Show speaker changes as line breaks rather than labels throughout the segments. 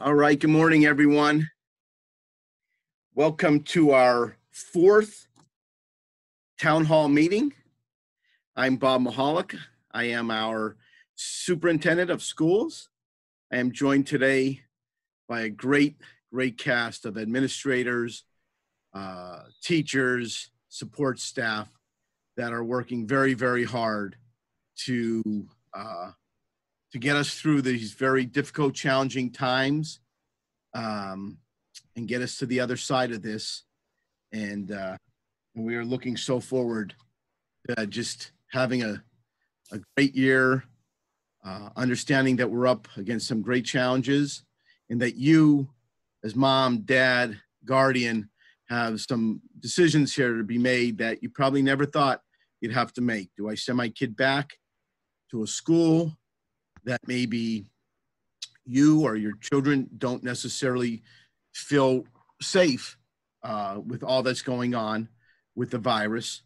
All right, good morning, everyone. Welcome to our fourth town hall meeting. I'm Bob Mahalik. I am our superintendent of schools. I am joined today by a great, great cast of administrators, uh, teachers, support staff that are working very, very hard to uh, to get us through these very difficult, challenging times, um, and get us to the other side of this. And, uh, we are looking so forward to just having a, a great year, uh, understanding that we're up against some great challenges, and that you, as mom, dad, guardian, have some decisions here to be made that you probably never thought you'd have to make. Do I send my kid back to a school that maybe you or your children don't necessarily feel safe uh, with all that's going on with the virus.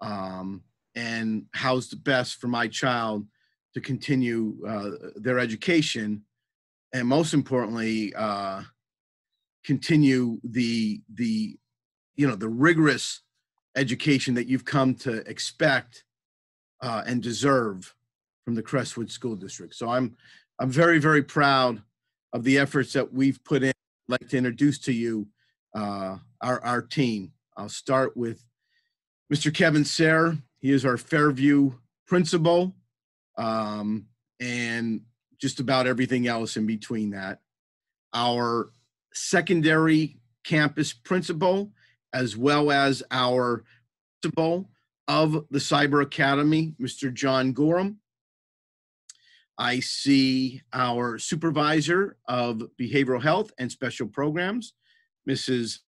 Um, and how's the best for my child to continue uh, their education? And most importantly uh, continue the the you know the rigorous education that you've come to expect uh, and deserve from the Crestwood School District. So I'm I'm very very proud of the efforts that we've put in. I'd like to introduce to you uh, our our team. I'll start with Mr. Kevin Sayre. He is our Fairview principal, um, and just about everything else in between that. Our secondary campus principal, as well as our principal of the Cyber Academy, Mr. John Gorham. I see our supervisor of behavioral health and special programs, Mrs.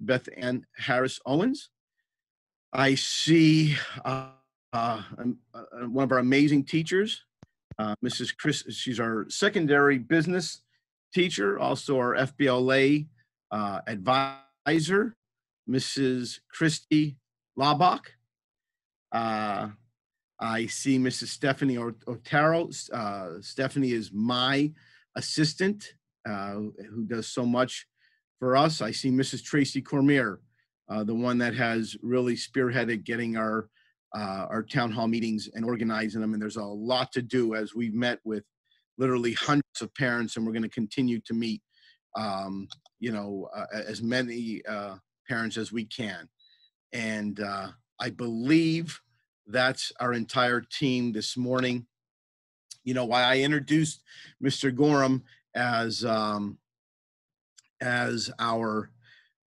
Beth Ann Harris Owens. I see uh, uh, uh, one of our amazing teachers, uh, Mrs. Chris. She's our secondary business teacher, also our FBLA uh, advisor, Mrs. Christy Labach. I see Mrs. Stephanie Otero. Uh, Stephanie is my assistant uh, who does so much for us. I see Mrs. Tracy Cormier, uh, the one that has really spearheaded getting our uh, our town hall meetings and organizing them. And there's a lot to do as we've met with literally hundreds of parents, and we're going to continue to meet, um, you know, uh, as many uh, parents as we can. And I believe that's our entire team this morning. You know, why I introduced Mr. Gorham as um, as our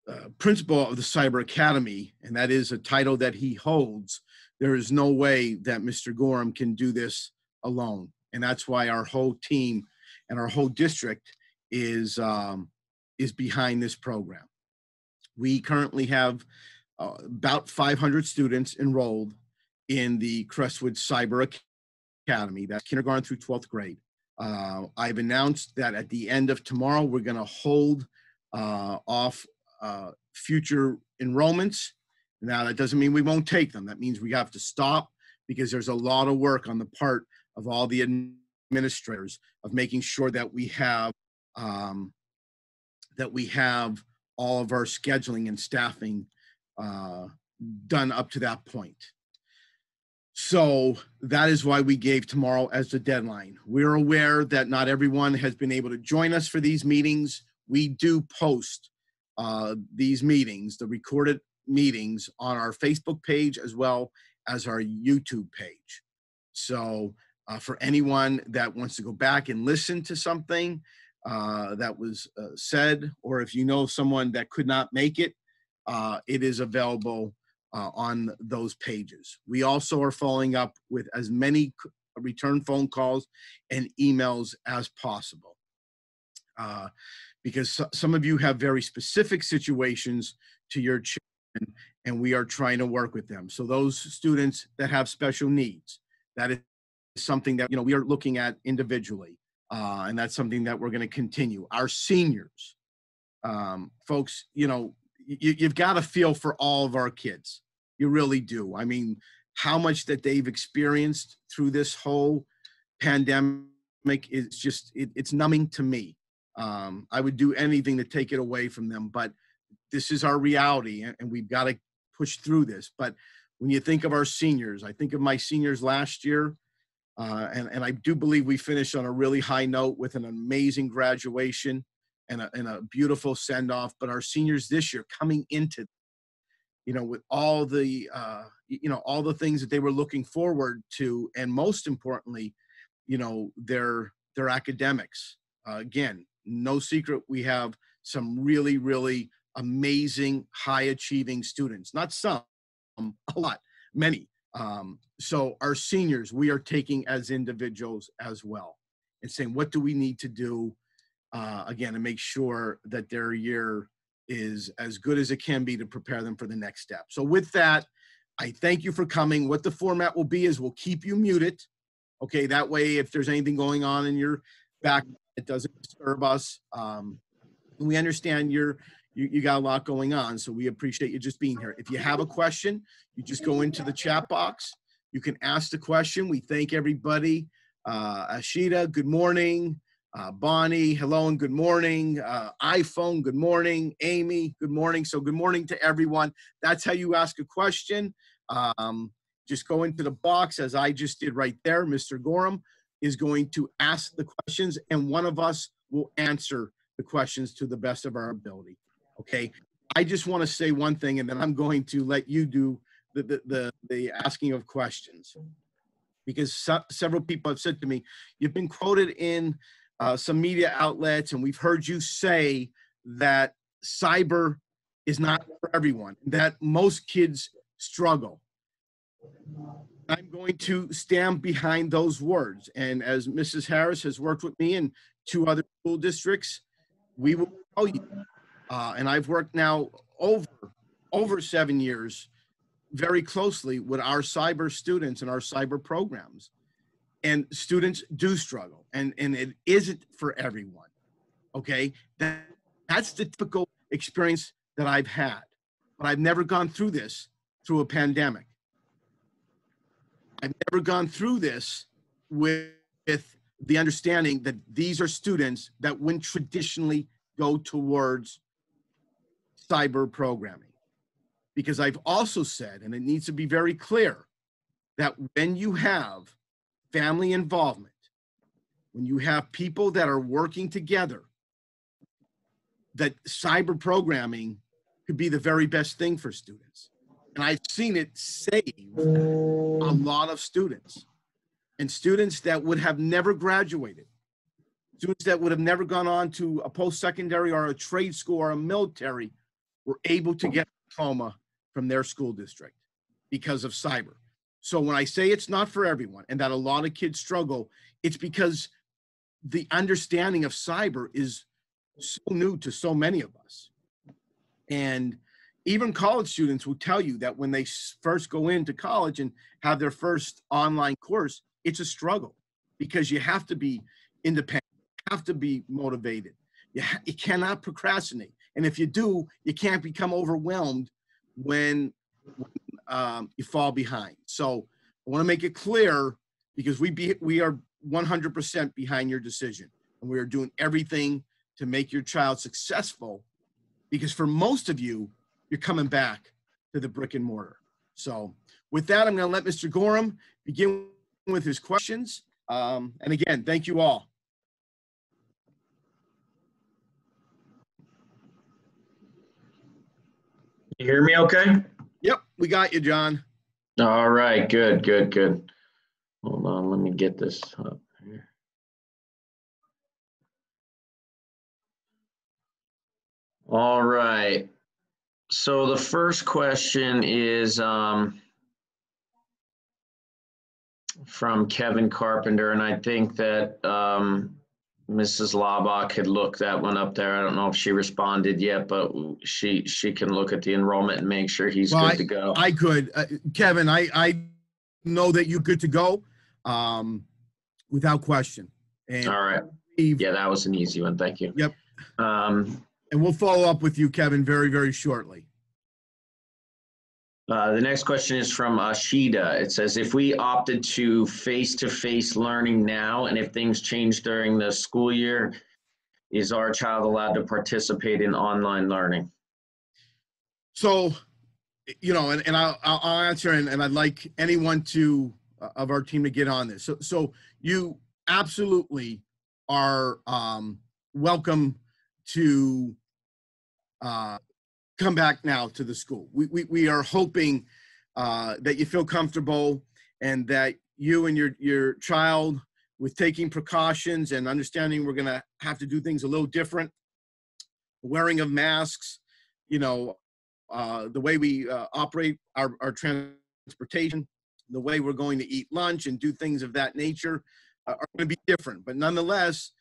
uh, principal of the Cyber Academy, and that is a title that he holds. There is no way that Mr. Gorham can do this alone, and that's why our whole team and our whole district is um, is behind this program. We currently have uh, about 500 students enrolled in the Crestwood Cyber Academy. That's kindergarten through 12th grade. Uh, I've announced that at the end of tomorrow, we're going to hold uh, off uh, future enrollments. Now, that doesn't mean we won't take them. That means we have to stop because there's a lot of work on the part of all the administrators of making sure that we have um, that we have all of our scheduling and staffing uh, done up to that point. So that is why we gave tomorrow as the deadline. We're aware that not everyone has been able to join us for these meetings. We do post uh, these meetings, the recorded meetings, on our Facebook page as well as our YouTube page. So uh, for anyone that wants to go back and listen to something uh, that was uh, said, or if you know someone that could not make it, uh, it is available uh, on those pages. We also are following up with as many return phone calls and emails as possible. Uh, because so, some of you have very specific situations to your children, and we are trying to work with them. So those students that have special needs, that is something that you know we are looking at individually, uh, and that's something that we're going to continue. Our seniors, um, folks, you know, you, you've got to feel for all of our kids. You really do. I mean, how much that they've experienced through this whole pandemic is just it, it's numbing to me. Um, I would do anything to take it away from them, but this is our reality and, and we've got to push through this. But when you think of our seniors, I think of my seniors last year, uh, and, and I do believe we finished on a really high note with an amazing graduation and a, and a beautiful send off. But our seniors this year coming into, you know, with all the, uh, you know, all the things that they were looking forward to, and most importantly, you know, their their academics. Uh, again, no secret, we have some really, really amazing, high achieving students. Not some, um, a lot, many. Um, so our seniors, we are taking as individuals as well and saying, what do we need to do uh, again to make sure that their year is as good as it can be to prepare them for the next step. So with that, I thank you for coming. What the format will be is we'll keep you muted. Okay, that way if there's anything going on in your back, it doesn't disturb us. Um, we understand you're you, you got a lot going on, so we appreciate you just being here. If you have a question, you just go into the chat box. You can ask the question. We thank everybody. Uh, Ashita, good morning. Uh, Bonnie, hello and good morning. Uh, iPhone, good morning. Amy, good morning. So, good morning to everyone. That's how you ask a question. Um, just go into the box as I just did right there. Mr. Gorham is going to ask the questions, and one of us will answer the questions to the best of our ability. Okay. I just want to say one thing, and then I'm going to let you do the the the, the asking of questions, because so, several people have said to me, "You've been quoted in uh, some media outlets, and we've heard you say that cyber is not for everyone. That most kids struggle." I'm going to stand behind those words. And as Mrs. Harris has worked with me in two other school districts, we will tell you uh, and I've worked now over over seven years very closely with our cyber students and our cyber programs. And students do struggle, and, and it isn't for everyone. Okay. That, that's the typical experience that I've had. But I've never gone through this through a pandemic. I've never gone through this with, with the understanding that these are students that wouldn't traditionally go towards cyber programming. Because I've also said, and it needs to be very clear, that when you have family involvement, when you have people that are working together, that cyber programming could be the very best thing for students. And I've seen it save a lot of students and students that would have never graduated, students that would have never gone on to a post secondary or a trade school or a military were able to get a diploma from their school district because of cyber. So when I say it's not for everyone and that a lot of kids struggle, it's because the understanding of cyber is so new to so many of us. And even college students will tell you that when they first go into college and have their first online course, it's a struggle because you have to be independent, have to be motivated. You, you cannot procrastinate. And if you do, you can't become overwhelmed when, when um, you fall behind. So I want to make it clear because we be, we are 100% behind your decision, and we are doing everything to make your child successful. Because for most of you, you're coming back to the brick and mortar. So with that, I'm going to let Mr. Gorham begin with his questions. Um, and again, thank you all.
You hear me okay?
We got you, John.
All right, good, good, good. Hold on, let me get this up here. All right. So the first question is um, from Kevin Carpenter, and I think that um, Mrs. Laubach had looked that one up there. I don't know if she responded yet, but she she can look at the enrollment and make sure he's
Well,
good to go.
I could, uh, Kevin. I I know that you're good to go, um, without question. And
All right.
Steve,
Yeah, that was an easy one. Thank you.
Yep.
Um,
and we'll follow up with you, Kevin, very very shortly.
Uh, the next question is from Ashida. It says, if we opted to face-to-face learning now, and if things change during the school year, Is our child allowed to participate in online learning?
So, you know, and, and I'll, I'll answer, and, and I'd like anyone to uh, of our team to get on this. So, so you absolutely are um, welcome to uh, come back now to the school. We we, we are hoping uh, that you feel comfortable and that you and your your child, with taking precautions and understanding, we're going to have to do things a little different. Wearing of masks, you know, uh, the way we uh, operate our, our transportation, the way we're going to eat lunch and do things of that nature uh, are going to be different. But nonetheless,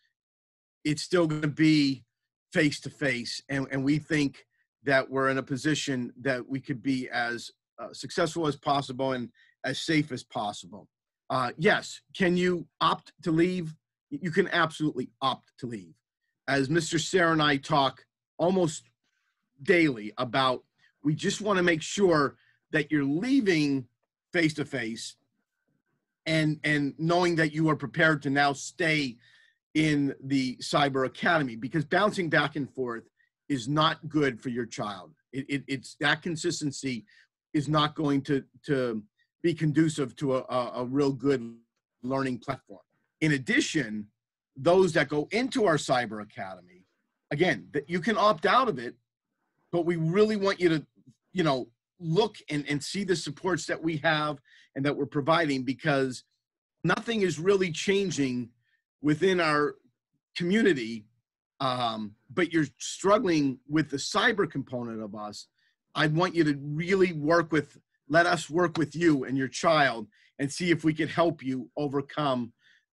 it's still going to be face to face. And and we think that we're in a position that we could be as uh, successful as possible and as safe as possible. Uh, yes, can you opt to leave? You can absolutely opt to leave. As Mr. Sayre and I talk almost daily about we just want to make sure that you're leaving face to face and and knowing that you are prepared to now stay in the cyber academy because bouncing back and forth is not good for your child. It, it, it's that consistency is not going to to be conducive to a, a, a real good learning platform. In addition those that go into our cyber academy again that you can opt out of it but we really want you to you know look and, and see the supports that we have and that we're providing because nothing is really changing within our community um, but you're struggling with the cyber component of us i want you to really work with let us work with you and your child and see if we can help you overcome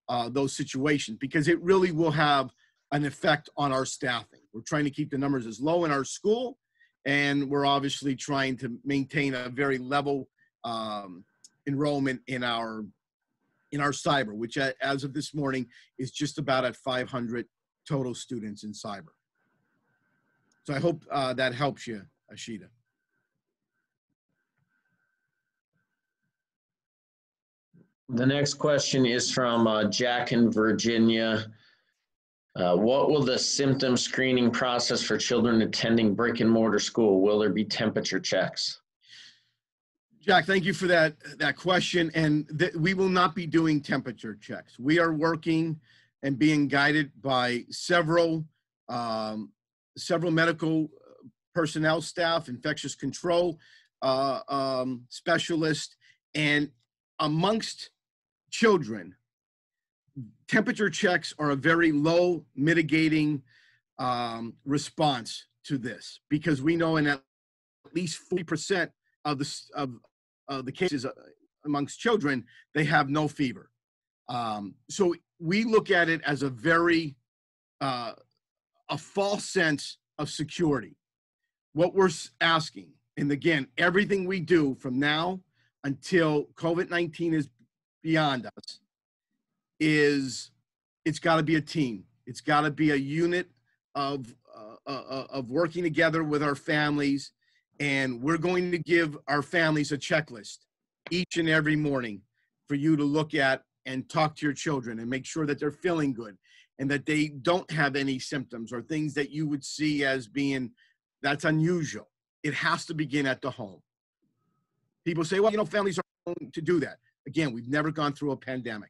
uh, those situations because it really will have an effect on our staffing we're trying to keep the numbers as low in our school and we're obviously trying to maintain a very level um, enrollment in our in our cyber, which as of this morning is just about at 500 total students in cyber. So I hope uh, that helps you, Ashita.
The next question is from uh, Jack in Virginia. Uh, What will the symptom screening process for children attending brick and mortar school? Will there be temperature checks?
Jack, thank you for that that question. And th- we will not be doing temperature checks. We are working and being guided by several um, several medical personnel staff, infectious control uh, um, specialists, and amongst children, temperature checks are a very low mitigating um, response to this because we know in at least 40% of the of, of the cases uh, amongst children they have no fever. Um, so we look at it as a very uh, a false sense of security. What we're asking and again everything we do from now until covid-19 is beyond us is it's got to be a team. It's got to be a unit of uh, uh, of working together with our families and we're going to give our families a checklist each and every morning for you to look at and talk to your children and make sure that they're feeling good and that they don't have any symptoms or things that you would see as being that's unusual. It has to begin at the home. People say well you know families are going to do that. Again we've never gone through a pandemic.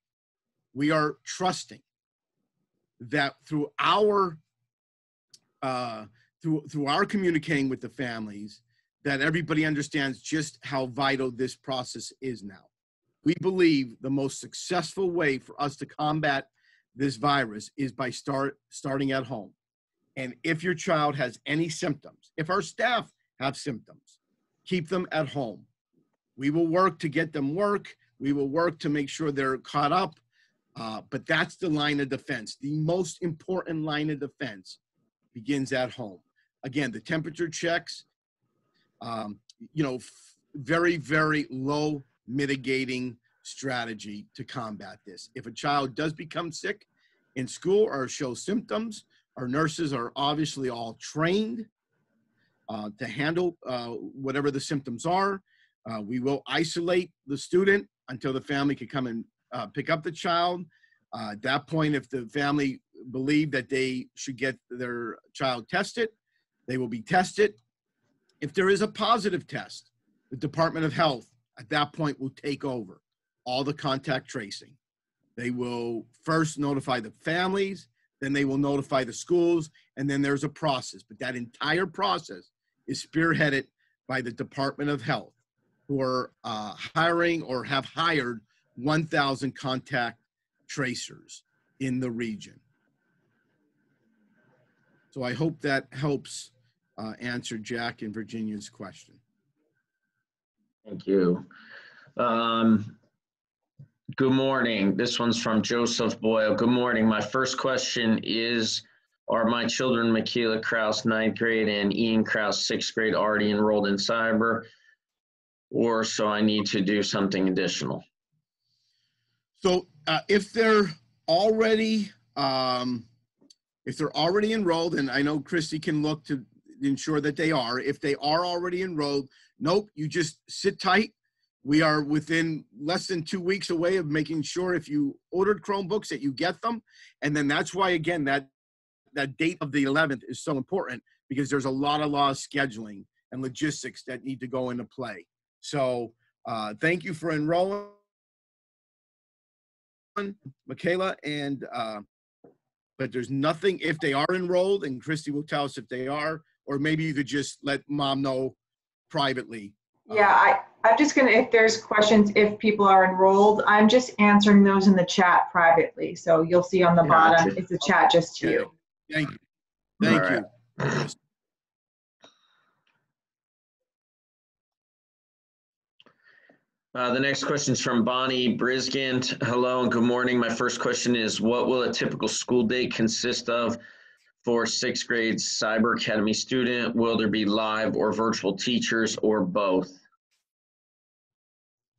We are trusting that through our uh, through through our communicating with the families that everybody understands just how vital this process is now. We believe the most successful way for us to combat this virus is by start starting at home. And if your child has any symptoms, if our staff have symptoms, keep them at home. We will work to get them work. We will work to make sure they're caught up. Uh, but that's the line of defense. The most important line of defense begins at home. Again, the temperature checks, um, you know, very, very low mitigating strategy to combat this. If a child does become sick in school or show symptoms, our nurses are obviously all trained uh, to handle uh, whatever the symptoms are. Uh, we will isolate the student until the family can come and uh, pick up the child. Uh, at that point, if the family believe that they should get their child tested, they will be tested. If there is a positive test, the Department of Health at that point will take over all the contact tracing. They will first notify the families, then they will notify the schools, and then there's a process. But that entire process is spearheaded by the Department of Health, who are uh, hiring or have hired 1,000 contact tracers in the region. So I hope that helps uh, answer Jack and Virginia's question.
Thank you. Um, Good morning. This one's from Joseph Boyle. Good morning. My first question is, are my children Michaela Kraus, ninth grade, and Ian Kraus, sixth grade, already enrolled in cyber? Or so I need to do something additional?
So uh, if they're already, um, if they're already enrolled, and I know Christy can look to ensure that they are, if they are already enrolled, nope, you just sit tight. We are within less than two weeks away of making sure if you ordered Chromebooks that you get them. And then that's why, again, that, that date of the 11th is so important because there's a lot of law scheduling and logistics that need to go into play. So uh, thank you for enrolling. Michaela, and uh, but there's nothing if they are enrolled, and Christy will tell us if they are, or maybe you could just let mom know privately.
Yeah, I, I'm just gonna, if there's questions, if people are enrolled, I'm just answering those in the chat privately. So you'll see on the bottom,
Gotcha.
it's a chat just to you.
Thank you. Thank
All
you.
right. Uh, the next question is from Bonnie Brisgant. Hello and good morning. My first question is, what will a typical school day consist of for sixth grade Cyber Academy student? Will there be live or virtual teachers or both?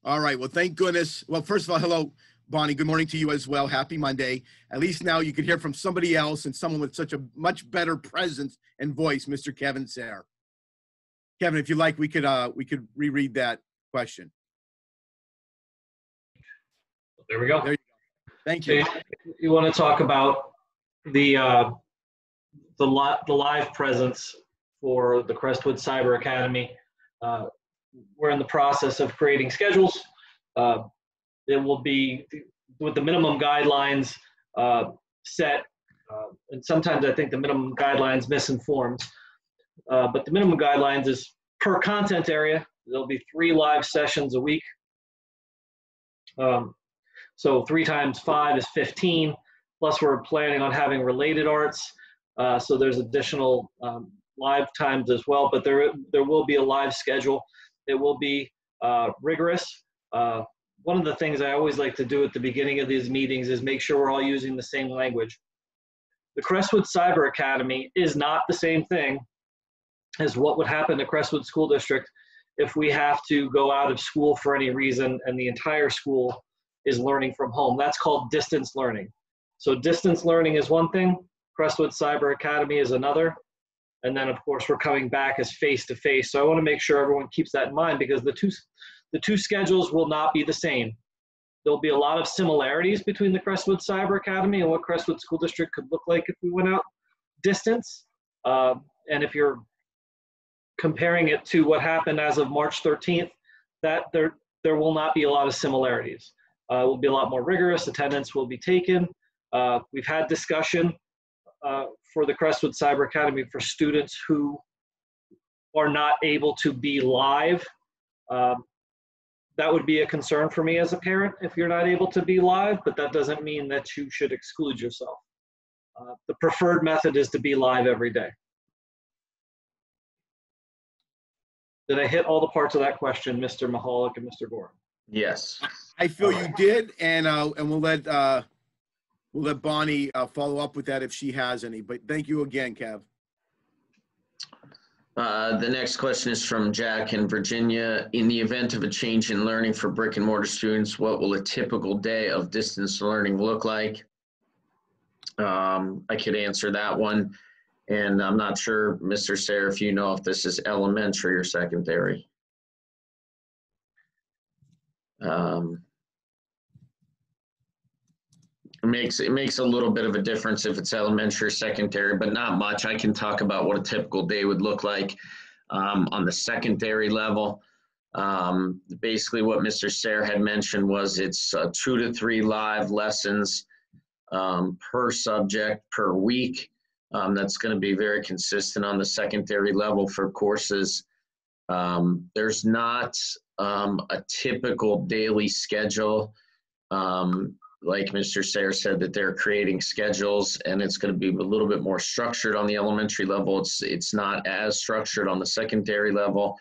All right. Well, thank goodness. Well, first of all, hello, Bonnie. Good morning to you as well. Happy Monday. At least now you can hear from somebody else and someone with such a much better presence and voice, Mr. Kevin Sayre. Kevin, if you like, we could uh we could reread that question.
There we go.
There you go. Thank
So
you.
you want to talk about the uh, the li- the live presence for the Crestwood Cyber Academy. Uh, we're in the process of creating schedules. Uh, it will be with the minimum guidelines uh, set, uh, and sometimes I think the minimum guidelines misinformed. Uh, but the minimum guidelines is per content area. There'll be three live sessions a week. Um, so three times five is 15. Plus, we're planning on having related arts. Uh, so there's additional um, live times as well. But there there will be a live schedule. It will be uh, rigorous. Uh, one of the things I always like to do at the beginning of these meetings is make sure we're all using the same language. The Crestwood Cyber Academy is not the same thing as what would happen to Crestwood School District if we have to go out of school for any reason and the entire school is learning from home. That's called distance learning. So distance learning is one thing, Crestwood Cyber Academy is another. And then of course we're coming back as face to face. So I want to make sure everyone keeps that in mind because the two the two schedules will not be the same. There'll be a lot of similarities between the Crestwood Cyber Academy and what Crestwood School District could look like if we went out distance. Uh, and if you're comparing it to what happened as of March 13th, that there there will not be a lot of similarities. Uh, it will be a lot more rigorous. Attendance will be taken. Uh, we've had discussion for the Crestwood Cyber Academy for students who are not able to be live. Um, that would be a concern for me as a parent if you're not able to be live, but that doesn't mean that you should exclude yourself. Uh, the preferred method is to be live every day. Did I hit all the parts of that question, Mr. Mahalik and Mr. Gore?
Yes.
I feel you did, and uh, and we'll let uh, we'll let Bonnie uh, follow up with that if she has any. But thank you again, Kev.
Uh, the next question is from Jack in Virginia. In the event of a change in learning for brick and mortar students, what will a typical day of distance learning look like? Um, I could answer that one. And I'm not sure, Mr. Sayre, if you know if this is elementary or secondary. Um, It makes, it makes a little bit of a difference if it's elementary or secondary, but not much. I can talk about what a typical day would look like um, on the secondary level. Um, basically, what Mr. Sayre had mentioned was it's uh, two to three live lessons um, per subject per week. Um, that's going to be very consistent on the secondary level for courses. Um, there's not um, a typical daily schedule. Um, like Mr. Sayre said, that they're creating schedules and it's going to be a little bit more structured on the elementary level. It's, it's not as structured on the secondary level.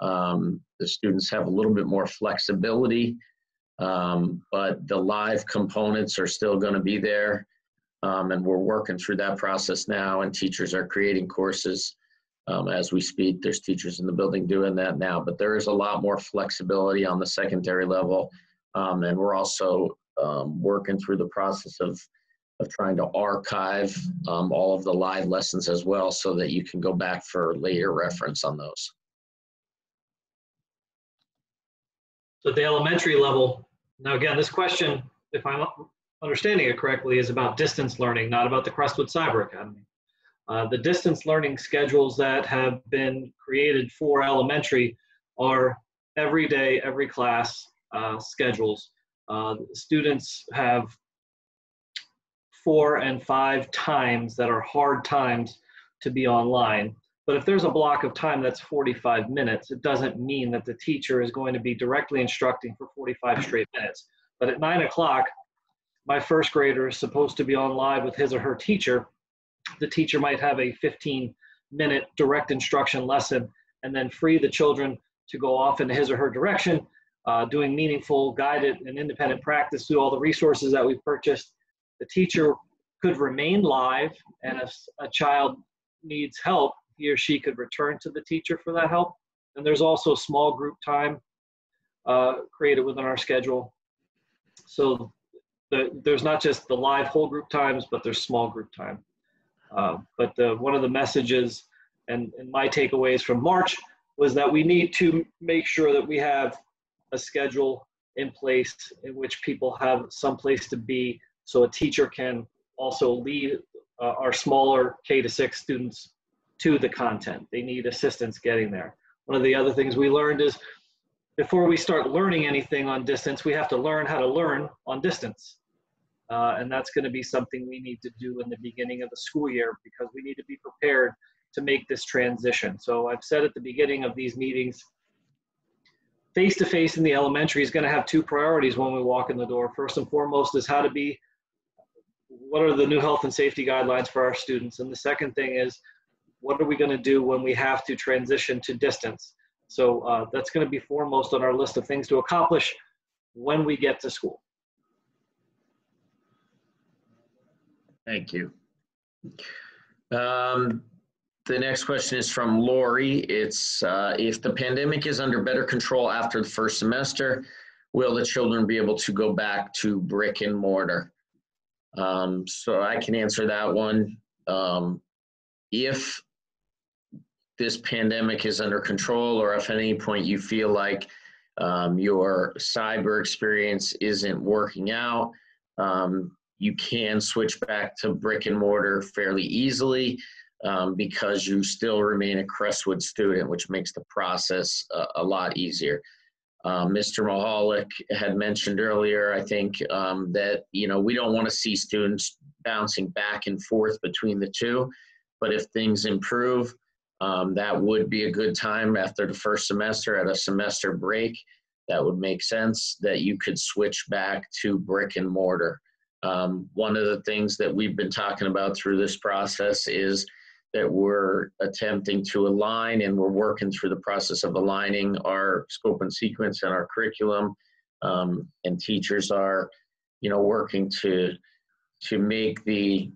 Um, the students have a little bit more flexibility, um, but the live components are still going to be there. Um, and we're working through that process now, and teachers are creating courses um, as we speak. There's teachers in the building doing that now, but there is a lot more flexibility on the secondary level. Um, and we're also um, working through the process of of trying to archive um, all of the live lessons as well so that you can go back for later reference on those.
So at the elementary level, now again, this question, if I'm understanding it correctly, is about distance learning, not about the Crestwood Cyber Academy. Uh, the distance learning schedules that have been created for elementary are every day, every class uh, schedules. Uh, students have four and five times that are hard times to be online. But if there's a block of time that's 45 minutes, it doesn't mean that the teacher is going to be directly instructing for 45 straight minutes. But at nine o'clock, my first grader is supposed to be on live with his or her teacher. The teacher might have a 15 minute direct instruction lesson and then free the children to go off in his or her direction, uh, doing meaningful, guided, and independent practice through all the resources that we've purchased. The teacher could remain live, and if a child needs help, he or she could return to the teacher for that help. And there's also small group time uh, created within our schedule. So the, there's not just the live whole group times, but there's small group time. Uh, but the, one of the messages and, and my takeaways from March was that we need to make sure that we have a schedule in place in which people have some place to be so a teacher can also lead uh, our smaller K to six students to the content. They need assistance getting there. One of the other things we learned is before we start learning anything on distance, we have to learn how to learn on distance. Uh, and that's going to be something we need to do in the beginning of the school year because we need to be prepared to make this transition. So I've said at the beginning of these meetings, face to face in the elementary is going to have two priorities when we walk in the door. First and foremost is how to be, what are the new health and safety guidelines for our students? And the second thing is, what are we going to do when we have to transition to distance? So uh, that's going to be foremost on our list of things to accomplish when we get to school.
Thank you. Um, the next question is from Lori. It's uh, if the pandemic is under better control after the first semester, will the children be able to go back to brick and mortar? Um, so I can answer that one. Um, if this pandemic is under control, or if at any point you feel like um, your cyber experience isn't working out, um, you can switch back to brick and mortar fairly easily um, because you still remain a Crestwood student, which makes the process a, a lot easier. Um, Mr. Mahalik had mentioned earlier, I think, um, that, you know, we don't want to see students bouncing back and forth between the two, but if things improve, um, that would be a good time after the first semester at a semester break. That would make sense that you could switch back to brick and mortar. Um, one of the things that we've been talking about through this process is that we're attempting to align and we're working through the process of aligning our scope and sequence and our curriculum. Um, and teachers are, you know, working to to make the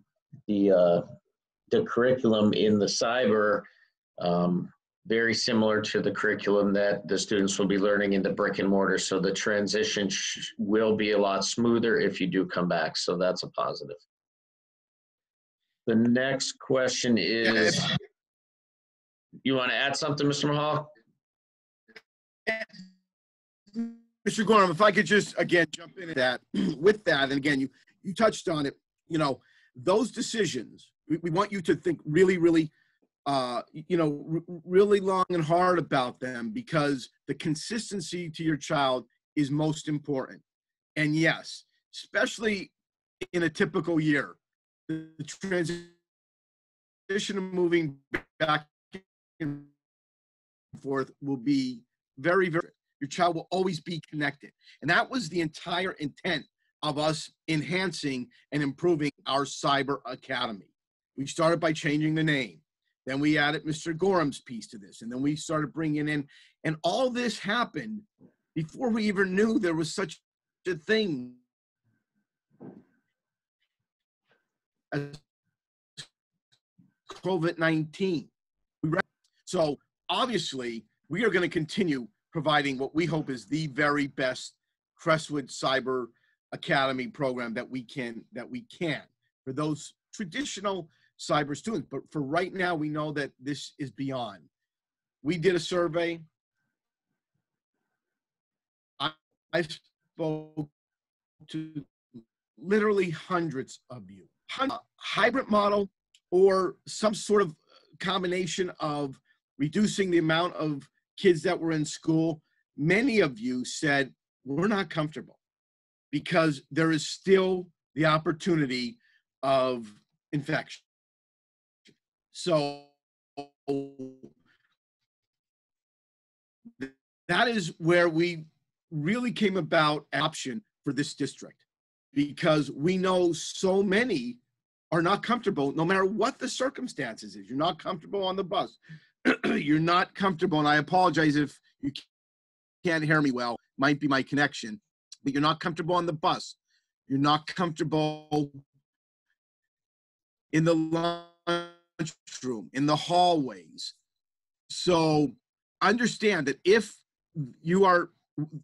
the uh, the curriculum in the cyber um, very similar to the curriculum that the students will be learning in the brick and mortar. So the transition will be a lot smoother if you do come back. So that's a positive. The next question is, you want to add something, Mr. Mahal?
Mr. Gorham, if I could just again jump into that with that, and again, you you touched on it. You know, those decisions, we, we want you to think really, really, uh, you know, really long and hard about them because the consistency to your child is most important. And yes, especially in a typical year, the transition of moving back and forth will be very, very, your child will always be connected. And that was the entire intent of us enhancing and improving our cyber academy. We started by changing the name. Then we added Mr. Gorham's piece to this. And then we started bringing in, and all this happened before we even knew there was such a thing as COVID 19. So obviously, we are going to continue providing what we hope is the very best Crestwood Cyber Academy program that we can that we can for those traditional cyber students. But for right now, we know that this is beyond. We did a survey. I, I spoke to literally hundreds of you. Hybrid model or some sort of combination of reducing the amount of kids that were in school. Many of you said, we're not comfortable because there is still the opportunity of infection. So that is where we really came about option for this district because we know so many are not comfortable no matter what the circumstances is. You're not comfortable on the bus. You're not comfortable and i apologize if you can't hear me well. Might be my connection. But you're not comfortable on the bus. You're not comfortable in the lunchroom in the hallways. So understand that if you are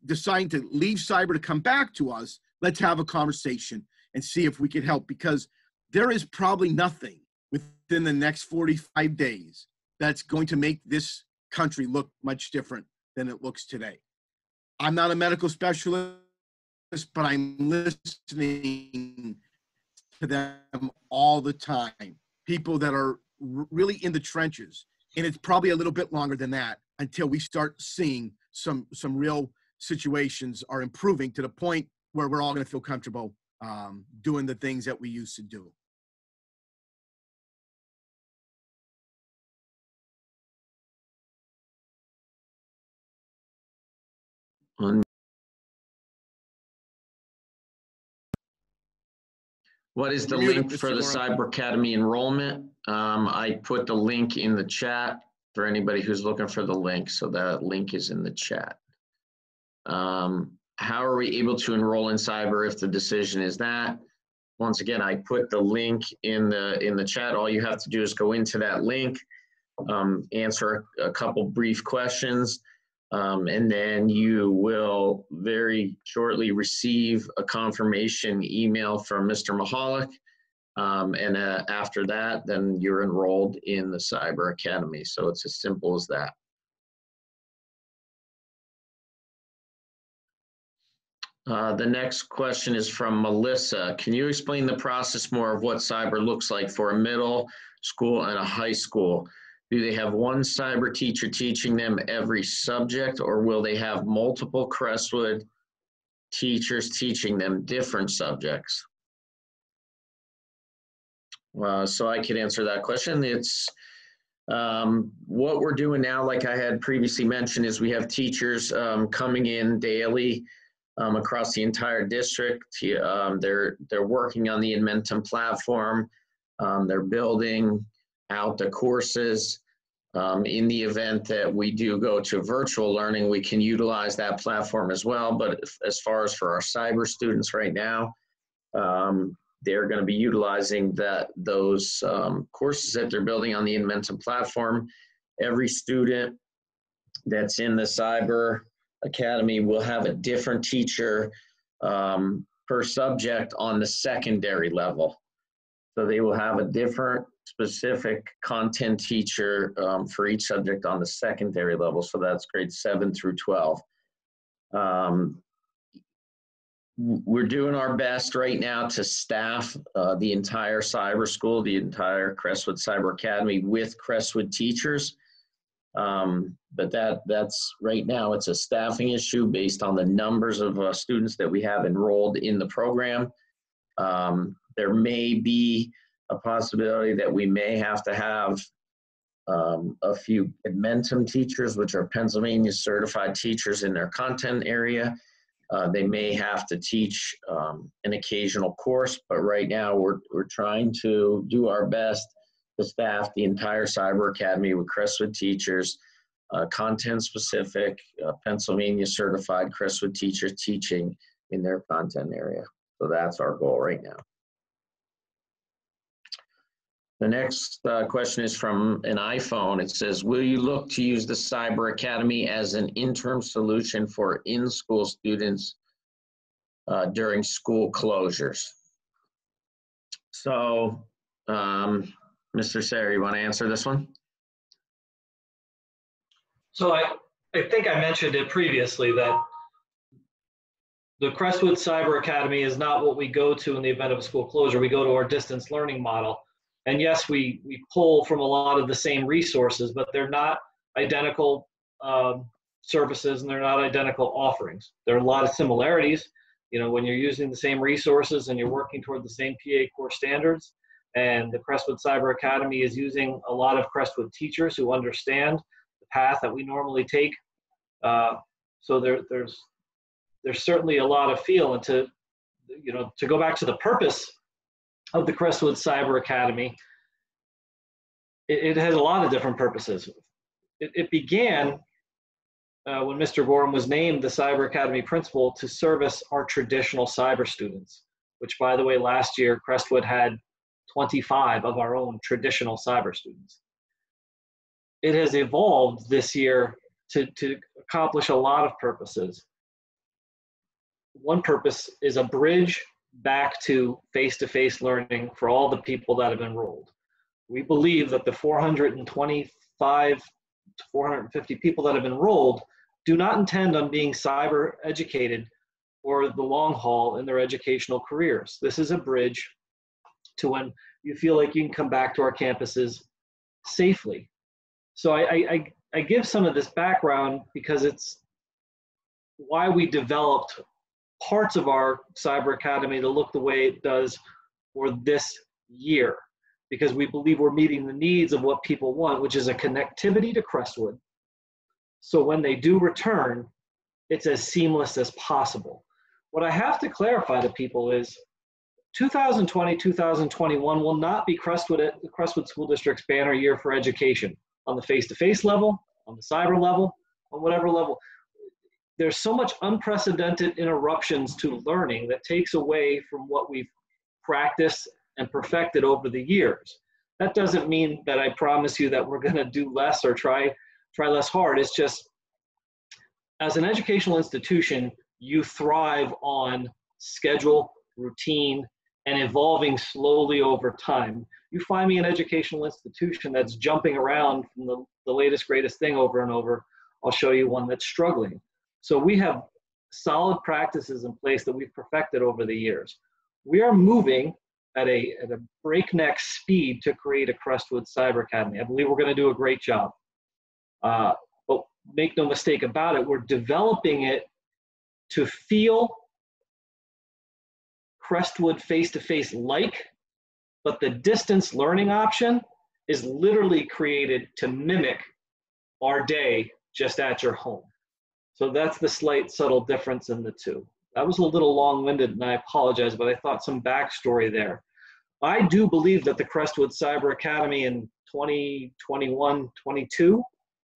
deciding to leave cyber to come back to us let's have a conversation and see if we can help because there is probably nothing within the next 45 days that's going to make this country look much different than it looks today. I'm not a medical specialist, but I'm listening to them all the time. People that are really in the trenches. And it's probably a little bit longer than that until we start seeing some some real situations are improving to the point where we're all going to feel comfortable um, doing the things that we used to do.
What is the link for the Cyber Academy enrollment? Um, I put the link in the chat for anybody who's looking for the link, so that link is in the chat. Um, how are we able to enroll in cyber if the decision is that? Once again, I put the link in the in the chat. All you have to do is go into that link, um, answer a couple brief questions, um, and then you will very shortly receive a confirmation email from Mr. Mahalik. Um, and uh, after that, then you're enrolled in the Cyber Academy. So it's as simple as that. Uh, the next question is from Melissa. Can you explain the process more of what cyber looks like for a middle school and a high school? Do they have one cyber teacher teaching them every subject, or will they have multiple Crestwood teachers teaching them different subjects? Uh, so I could answer that question. It's um, what we're doing now, like I had previously mentioned, is we have teachers um, coming in daily um, across the entire district. Um, they're they're working on the Inventum platform. Um, they're building out the courses. Um, in the event that we do go to virtual learning, we can utilize that platform as well. But as far as for our cyber students right now, um, they're going to be utilizing that those um, courses that they're building on the Inventum platform. Every student that's in the cyber academy will have a different teacher um, per subject on the secondary level. So they will have a different specific content teacher um, for each subject on the secondary level. So that's grade seven through 12. Um, we're doing our best right now to staff uh, the entire cyber school, the entire Crestwood Cyber Academy with Crestwood teachers. Um, but that that's right now it's a staffing issue based on the numbers of uh, students that we have enrolled in the program. Um, there may be a possibility that we may have to have um, a few Edmentum teachers, which are Pennsylvania certified teachers in their content area. Uh, they may have to teach um, an occasional course, but right now we're, we're trying to do our best to staff the entire Cyber Academy with Crestwood teachers, uh, content specific, uh, Pennsylvania certified Crestwood teachers teaching in their content area. So that's our goal right now. The next uh, question is from an iPhone. It says, will you look to use the Cyber Academy as an interim solution for in-school students uh, during school closures? So, um, Mr. Sayre, you want to answer this one?
So I, I think I mentioned it previously that the Crestwood Cyber Academy is not what we go to in the event of a school closure. We go to our distance learning model. And yes, we, we pull from a lot of the same resources, but they're not identical um, services and they're not identical offerings. There are a lot of similarities. You know, when you're using the same resources and you're working toward the same PA core standards, and the Crestwood Cyber Academy is using a lot of Crestwood teachers who understand the path that we normally take. Uh, so there, there's there's certainly a lot of feel, and to you know to go back to the purpose of the Crestwood Cyber Academy, it, it has a lot of different purposes. It, it began uh, when Mr. Gorham was named the Cyber Academy principal to service our traditional cyber students, which, by the way, last year Crestwood had 25 of our own traditional cyber students. It has evolved this year to, to accomplish a lot of purposes. One purpose is a bridge back to face-to-face learning for all the people that have enrolled. We believe that the 425 to 450 people that have enrolled do not intend on being cyber educated for the long haul in their educational careers. This is a bridge to when you feel like you can come back to our campuses safely. So I, I, I give some of this background because it's why we developed parts of our cyber academy to look the way it does for this year because we believe we're meeting the needs of what people want which is a connectivity to crestwood so when they do return it's as seamless as possible what i have to clarify to people is 2020 2021 will not be crestwood crestwood school district's banner year for education on the face-to-face level on the cyber level on whatever level there's so much unprecedented interruptions to learning that takes away from what we've practiced and perfected over the years. That doesn't mean that I promise you that we're going to do less or try try less hard. It's just as an educational institution, you thrive on schedule, routine, and evolving slowly over time. You find me an educational institution that's jumping around from the, the latest, greatest thing over and over. I'll show you one that's struggling. So we have solid practices in place that we've perfected over the years. We are moving at a, at a breakneck speed to create a Crestwood Cyber Academy. I believe we're going to do a great job. Uh, but make no mistake about it, we're developing it to feel Crestwood face to face like, but the distance learning option is literally created to mimic our day just at your home. So that's the slight subtle difference in the two. That was a little long-winded and I apologize, but I thought some backstory there. I do believe that the Crestwood Cyber Academy in 2021, 22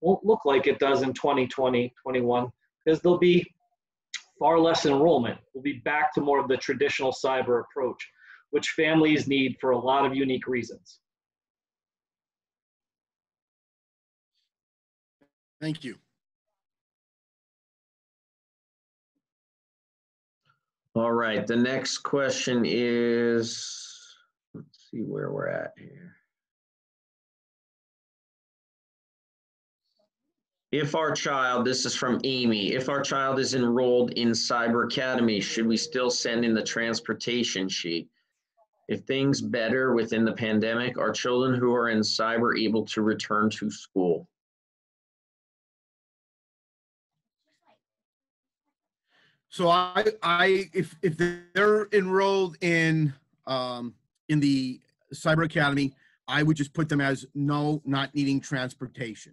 won't look like it does in 2020, 21, because there'll be far less enrollment. We'll be back to more of the traditional cyber approach, which families need for a lot of unique reasons.
Thank you.
All right, the next question is, let's see where we're at here. If our child, this is from Amy, if our child is enrolled in Cyber Academy, should we still send in the transportation sheet? If things better within the pandemic, are children who are in cyber able to return to school?
So I, I, if, if they're enrolled in, um, in the Cyber Academy, I would just put them as no, not needing transportation.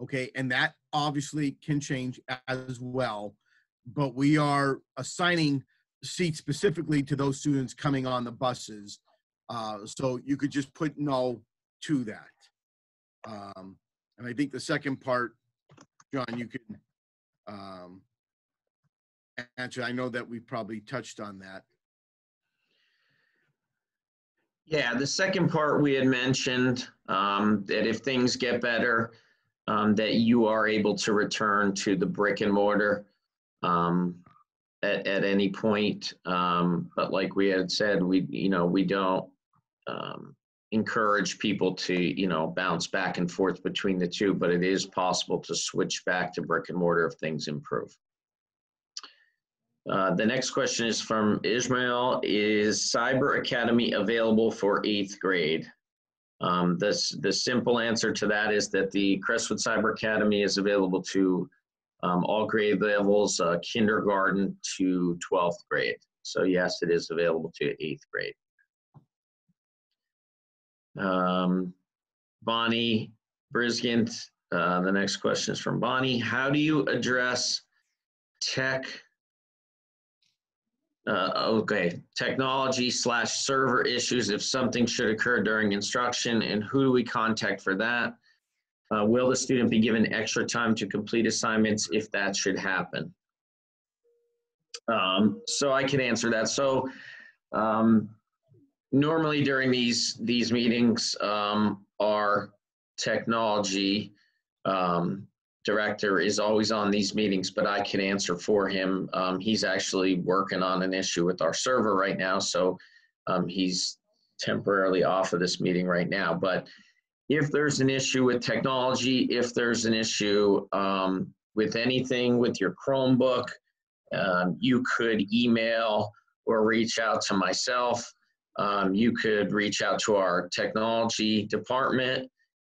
Okay, and that obviously can change as well. But we are assigning seats specifically to those students coming on the buses. Uh, so you could just put no to that. Um, and I think the second part, John, you can um, answer. I know that we probably touched on that.
Yeah, the second part we had mentioned, um, that if things get better, um, that you are able to return to the brick and mortar, um, at, at any point. Um, but like we had said, we, you know, we don't, um, encourage people to, you know, bounce back and forth between the two, but it is possible to switch back to brick and mortar if things improve. Uh, the next question is from Ismail. Is Cyber Academy available for eighth grade? Um, this, the simple answer to that is that the Crestwood Cyber Academy is available to um, all grade levels, uh, kindergarten to 12th grade. So yes, it is available to eighth grade. Um, Bonnie Brisgant, uh, the next question is from Bonnie. How do you address tech uh, okay, technology slash server issues if something should occur during instruction, and who do we contact for that? Uh, will the student be given extra time to complete assignments if that should happen? Um, so I can answer that. So um, normally during these these meetings, um, our technology um, director is always on these meetings, but I can answer for him. Um, he's actually working on an issue with our server right now, so um, he's temporarily off of this meeting right now. But if there's an issue with technology, if there's an issue um, with anything with your Chromebook, um, you could email or reach out to myself. Um, you could reach out to our technology department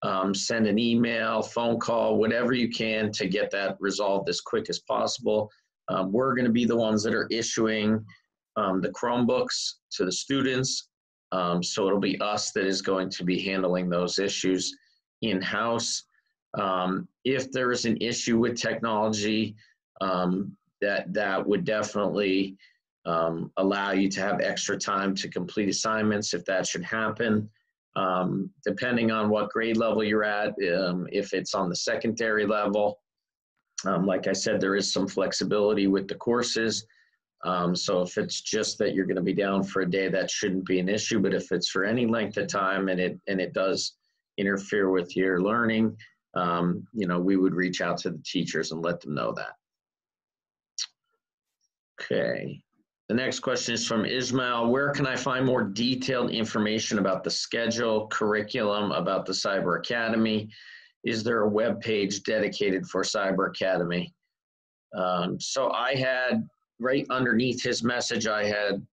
um, send an email, phone call, whatever you can to get that resolved as quick as possible. Um, we're going to be the ones that are issuing um, the Chromebooks to the students. Um, so it'll be us that is going to be handling those issues in house. Um, if there is an issue with technology, um, that that would definitely allow you to have extra time to complete assignments if that should happen. Um, depending on what grade level you're at, um, if it's on the secondary level, um, like I said, there is some flexibility with the courses. Um, so if it's just that you're going to be down for a day, that shouldn't be an issue. But if it's for any length of time and it and it does interfere with your learning, um, you know, we would reach out to the teachers and let them know that. Okay. The next question is from Ismail. Where can I find more detailed information about the schedule, curriculum, about the Cyber Academy? Is there a web page dedicated for Cyber Academy? Um, so I had right underneath his message, I had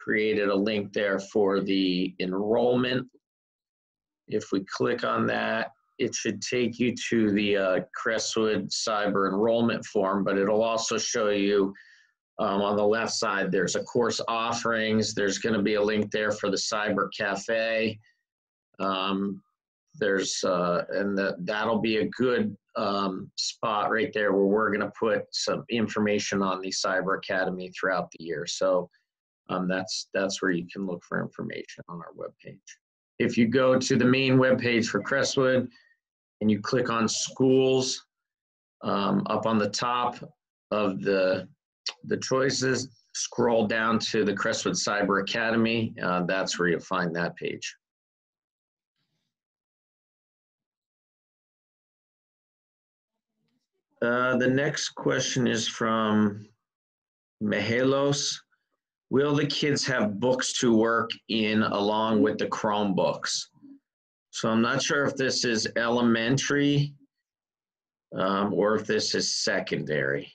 created a link there for the enrollment. If we click on that, it should take you to the uh, Crestwood Cyber enrollment form, but it'll also show you um, on the left side, there's a course offerings. There's going to be a link there for the Cyber Cafe. Um, there's uh, and the, that'll be a good um, spot right there where we're going to put some information on the Cyber Academy throughout the year. So um, that's that's where you can look for information on our webpage. If you go to the main webpage for Crestwood and you click on schools um, up on the top of the the choices, scroll down to the Crestwood Cyber Academy. Uh, that's where you'll find that page. Uh, the next question is from Mehelos. Will the kids have books to work in along with the Chromebooks? So I'm not sure if this is elementary um, or if this is secondary.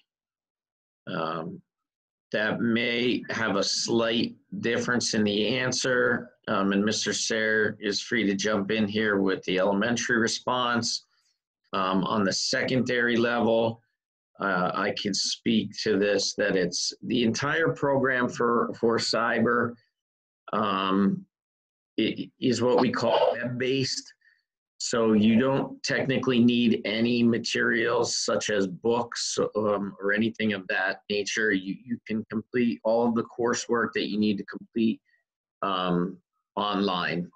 Um, that may have a slight difference in the answer. Um, and Mr. Sayre is free to jump in here with the elementary response. Um, on the secondary level, uh, I can speak to this that it's the entire program for, for cyber um, is what we call web-based. So you don't technically need any materials such as books um, or anything of that nature. You, you can complete all the coursework that you need to complete um, online.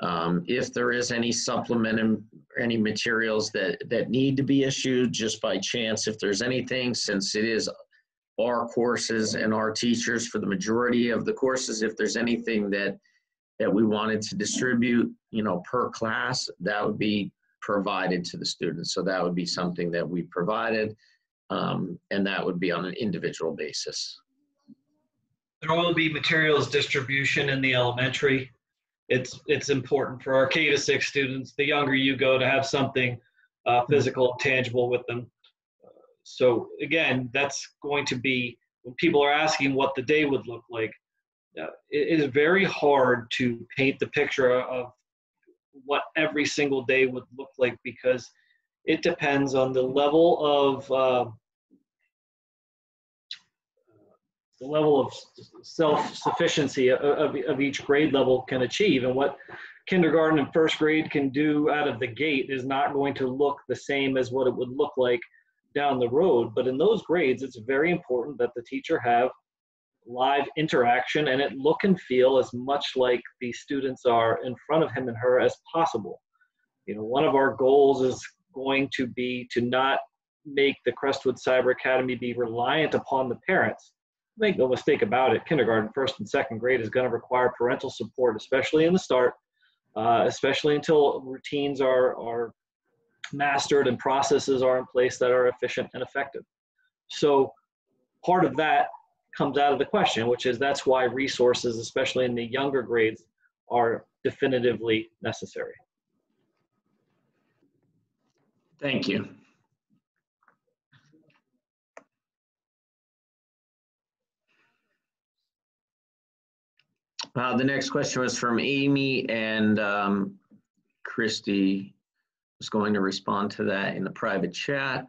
Um, if there is any supplement and any materials that, that need to be issued, just by chance, if there's anything, since it is our courses and our teachers for the majority of the courses, if there's anything that that we wanted to distribute, you know, per class, that would be provided to the students. So that would be something that we provided, um, and that would be on an individual basis.
There will be materials distribution in the elementary. It's, it's important for our K to six students, the younger you go, to have something uh, physical, and tangible with them. So again, that's going to be, when people are asking what the day would look like, it is very hard to paint the picture of what every single day would look like because it depends on the level of uh, the level of self-sufficiency of, of each grade level can achieve. And what kindergarten and first grade can do out of the gate is not going to look the same as what it would look like down the road. But in those grades it's very important that the teacher have live interaction and it look and feel as much like the students are in front of him and her as possible you know one of our goals is going to be to not make the crestwood cyber academy be reliant upon the parents make no mistake about it, kindergarten, first and second grade is going to require parental support, especially in the start, uh, especially until routines are, are mastered and processes are in place that are efficient and effective. So part of that comes out of the question, which is that's why resources, especially in the younger grades, are definitively necessary.
Thank you. Uh, the next question was from Amy and um, Christy was going to respond to that in the private chat.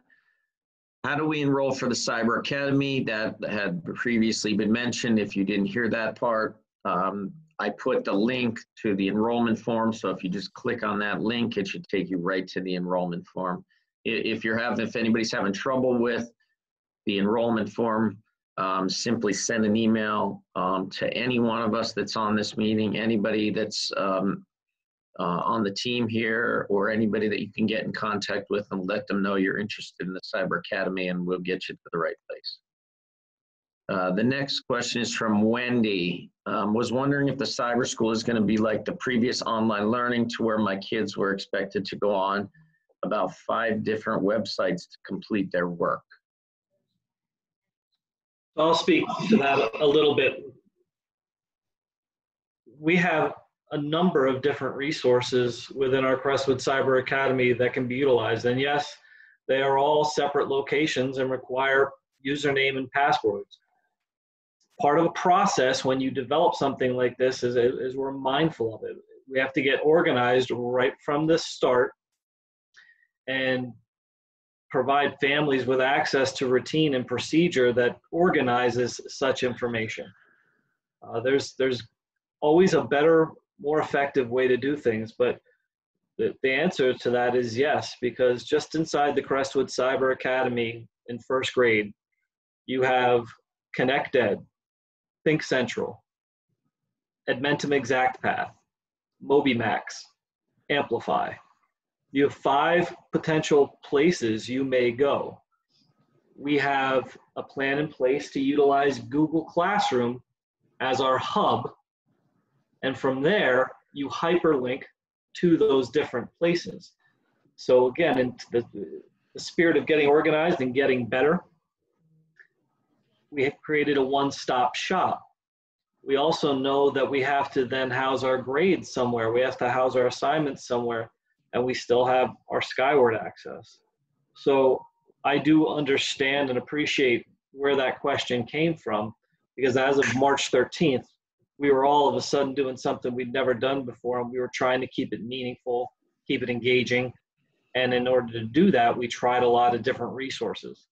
How do we enroll for the Cyber Academy? That had previously been mentioned. If you didn't hear that part, um, I put the link to the enrollment form. So if you just click on that link, it should take you right to the enrollment form. If you're having, if anybody's having trouble with the enrollment form, um, simply send an email um, to any one of us that's on this meeting, anybody that's um, uh, on the team here, or anybody that you can get in contact with and let them know you're interested in the Cyber Academy and we'll get you to the right place. Uh, the next question is from Wendy. Um, was wondering if the cyber school is going to be like the previous online learning to where my kids were expected to go on about five different websites to complete their work.
I'll speak to that a little bit. We have a number of different resources within our Crestwood Cyber Academy that can be utilized. And yes, they are all separate locations and require username and passwords. Part of the process when you develop something like this is, is we're mindful of it. We have to get organized right from the start and provide families with access to routine and procedure that organizes such information. Uh, there's there's always a better, more effective way to do things, but the, the answer to that is yes, because just inside the Crestwood Cyber Academy in first grade, you have ConnectEd, ThinkCentral, Edmentum Exact Path, MobyMax, Amplify you have five potential places you may go. We have a plan in place to utilize Google Classroom as our hub. And from there, you hyperlink to those different places. So again, in the, the spirit of getting organized and getting better, we have created a one-stop shop. We also know that we have to then house our grades somewhere. We have to house our assignments somewhere and we still have our Skyward access. So I do understand and appreciate where that question came from because as of March 13th, we were all of a sudden doing something we'd never done before and we were trying to keep it meaningful, keep it engaging. And in order to do that, we tried a lot of different resources.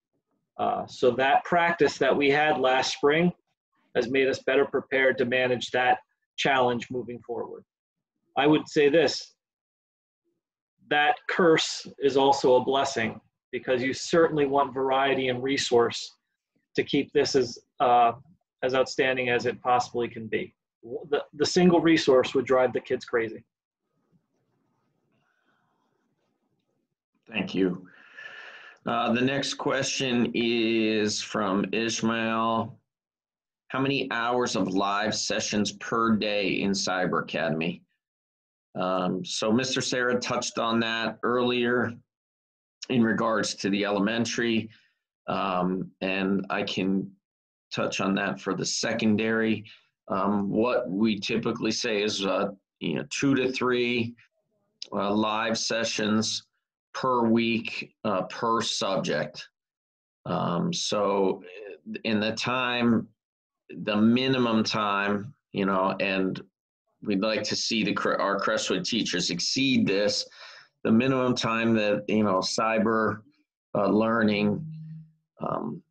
Uh, so that practice that we had last spring has made us better prepared to manage that challenge moving forward. I would say this that curse is also a blessing because you certainly want variety and resource to keep this as uh, as outstanding as it possibly can be. The, the single resource would drive the kids crazy.
Thank you. Uh, the next question is from Ishmael. How many hours of live sessions per day in Cyber Academy? Um, so Mr. Sayre touched on that earlier in regards to the elementary, um, and I can touch on that for the secondary. Um, what we typically say is, uh, you know, two to three uh, live sessions per week uh, per subject. Um, so in the time, the minimum time, you know, and we'd like to see the our Crestwood teachers exceed this. The minimum time that you know cyber uh, learning um,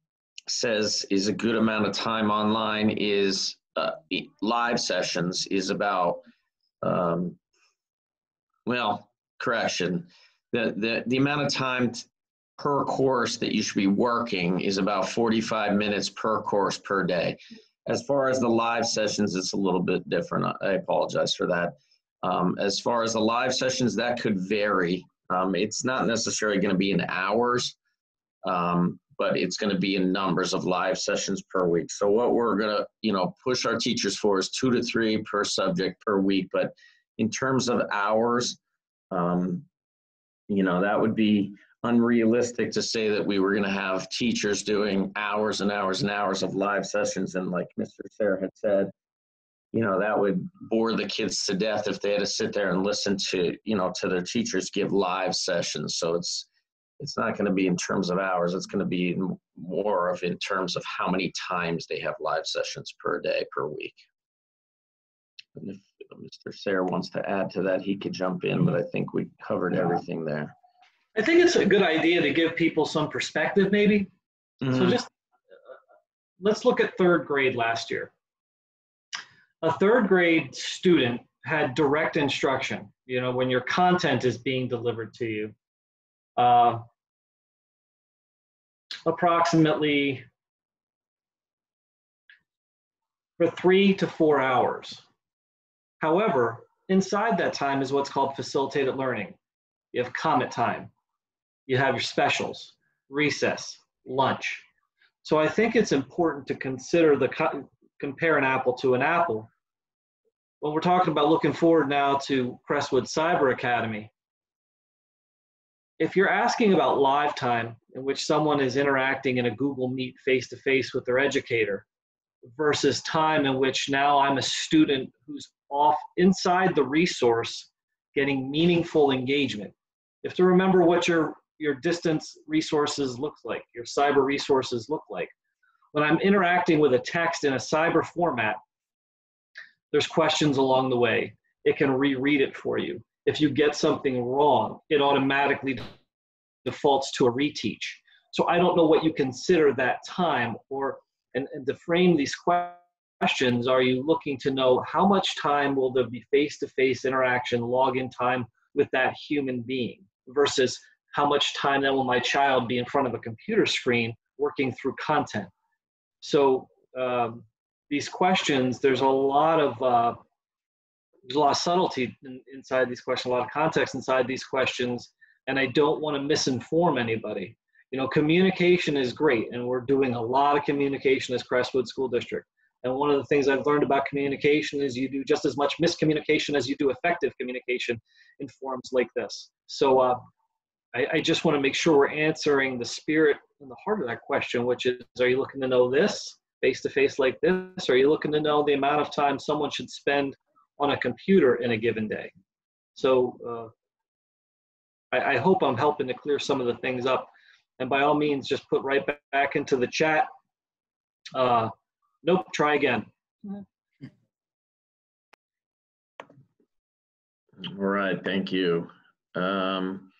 says is a good amount of time online is uh, live sessions is about um, well correction the, the, the amount of time per course that you should be working is about 45 minutes per course per day. As far as the live sessions, it's a little bit different. I apologize for that. Um, as far as the live sessions, that could vary. Um, it's not necessarily going to be in hours, um, but it's going to be in numbers of live sessions per week. So what we're going to, you know, push our teachers for is two to three per subject per week. But in terms of hours, um, you know, that would be unrealistic to say that we were going to have teachers doing hours and hours and hours of live sessions. And like Mr. Sayre had said, you know, that would bore the kids to death if they had to sit there and listen to, you know, to their teachers give live sessions. So it's, it's not going to be in terms of hours. It's going to be more of in terms of how many times they have live sessions per day, per week. And if Mr. Sayre wants to add to that, he could jump in, but I think we covered everything there.
I think it's a good idea to give people some perspective, maybe. So
Mhm.
just uh, let's look at third grade last year. A third grade student had direct instruction. You know, when your content is being delivered to you, uh, approximately for three to four hours. However, inside that time is what's called facilitated learning. You have comet time, you have your specials, recess, lunch. So I think it's important to consider the co- compare an apple to an apple. When we're talking about looking forward now to Crestwood Cyber Academy, if you're asking about live time in which someone is interacting in a Google Meet face to face with their educator versus time in which now I'm a student who's off inside the resource getting meaningful engagement. You have to remember what your your distance resources look like, your cyber resources look like. When I'm interacting with a text in a cyber format, there's questions along the way. It can reread it for you. If you get something wrong, it automatically defaults to a reteach. So I don't know what you consider that time or and, and to frame these questions, are you looking to know how much time will there be face-to-face interaction, login time with that human being versus how much time then will my child be in front of a computer screen working through content? So um, these questions, there's a lot of uh, there's a lot of subtlety in, inside these questions, a lot of context inside these questions, and I don't want to misinform anybody. You know, communication is great, and we're doing a lot of communication as Crestwood School District. And one of the things I've learned about communication is you do just as much miscommunication as you do effective communication in forums like this. So uh, I, I just want to make sure we're answering the spirit and the heart of that question, which is, are you looking to know this face to face like this? Are you looking to know the amount of time someone should spend on a computer in a given day? So uh, I, I hope I'm helping to clear some of the things up. And by all means, just put right ba- back into the chat. Uh, nope, try again.
All right, thank you. Um,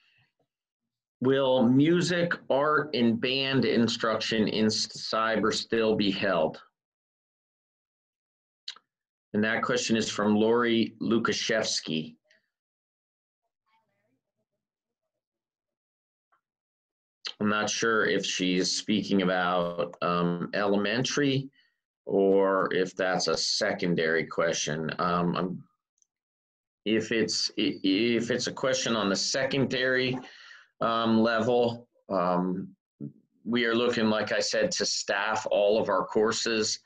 Will music, art, and band instruction in cyber still be held? And that question is from Lori Lukaszewski. I'm not sure if she's speaking about um, elementary or if that's a secondary question. Um, if it's if it's a question on the secondary um, level, um, we are looking, like I said, to staff all of our courses.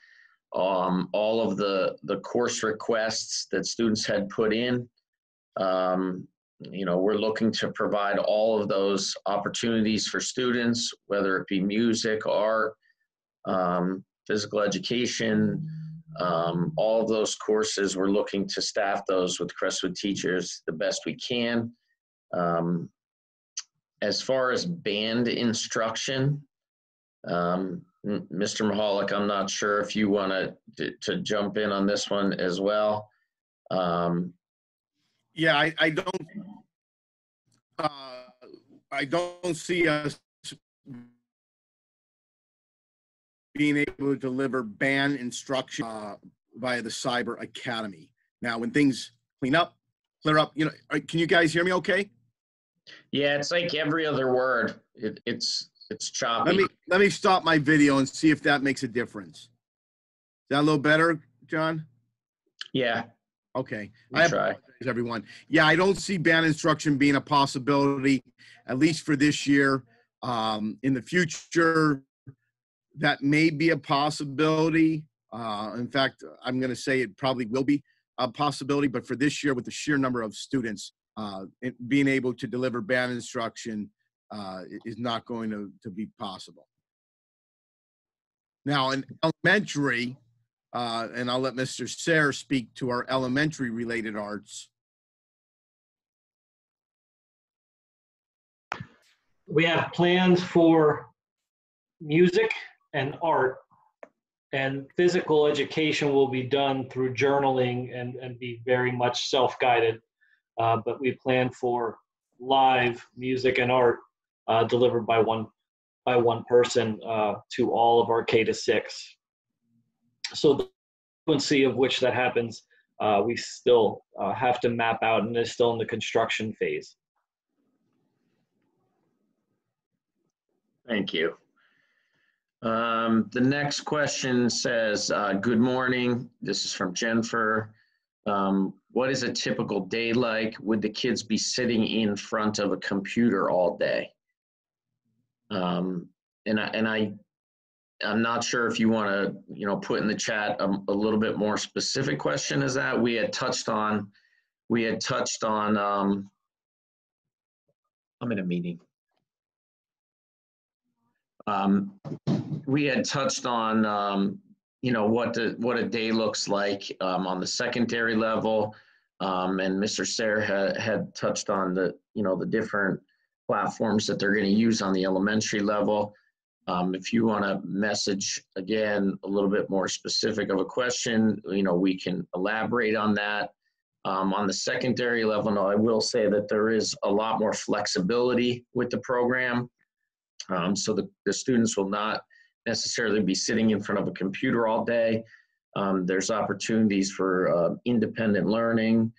Um, all of the the course requests that students had put in. Um, you know, we're looking to provide all of those opportunities for students, whether it be music, art, um, physical education, um, all of those courses, we're looking to staff those with Crestwood teachers the best we can. Um, as far as band instruction, um, Mr. Mahalik, I'm not sure if you want to to jump in on this one as well. Um,
Yeah, I, I don't, uh, I don't see us being able to deliver band instruction, uh, via the Cyber Academy. Now, when things clean up, clear up, you know, uh, can you guys hear me okay?
yeah, it's like every other word. It, it's it's choppy.
Let me, let me stop my video and see if that makes a difference. Is that a little better, John?
yeah,
Okay. I
try.
apologize, everyone. Yeah, I don't see band instruction being a possibility, at least for this year. Um, in the future, that may be a possibility. Uh, in fact, I'm going to say it probably will be a possibility, but for this year, with the sheer number of students, uh, being able to deliver band instruction uh, is not going to, to be possible. Now, in elementary, uh, and I'll let Mr. Sayre speak to our elementary related arts.
We have plans for music and art and physical education will be done through journaling and, and be very much self-guided. Uh, but we plan for live music and art uh, delivered by one by one person uh, to all of our K to six. So the frequency of which that happens, uh, we still uh, have to map out and is still in the construction phase.
Thank you. Um, the next question says, uh, good morning. This is from Jennifer. Um, what is a typical day like? Would the kids be sitting in front of a computer all day? Um, and I, and I, I'm not sure if you want to, you know, put in the chat a, a little bit more specific question is that we had touched on, we had touched on, um, I'm in a meeting. Um, we had touched on, um, you know, what the, what a day looks like, um, on the secondary level. Um, and Mr. Sayre had, had touched on the, you know, the different platforms that they're going to use on the elementary level. Um, if you want to message again a little bit more specific of a question, you know, we can elaborate on that. Um, on the secondary level, no, I will say that there is a lot more flexibility with the program. Um, so the, the students will not necessarily be sitting in front of a computer all day. Um, there's opportunities for uh, independent learning.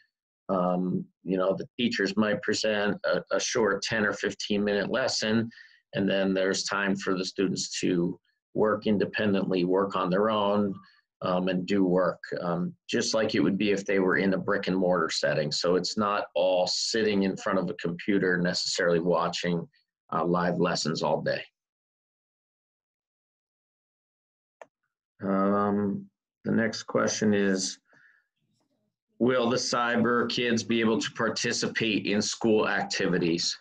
Um, you know, the teachers might present a, a short 10 or 15 minute lesson, and then there's time for the students to work independently, work on their own, um, and do work, um, just like it would be if they were in a brick and mortar setting. So it's not all sitting in front of a computer necessarily watching uh, live lessons all day. Um, the next question is, will the cyber kids be able to participate in school activities?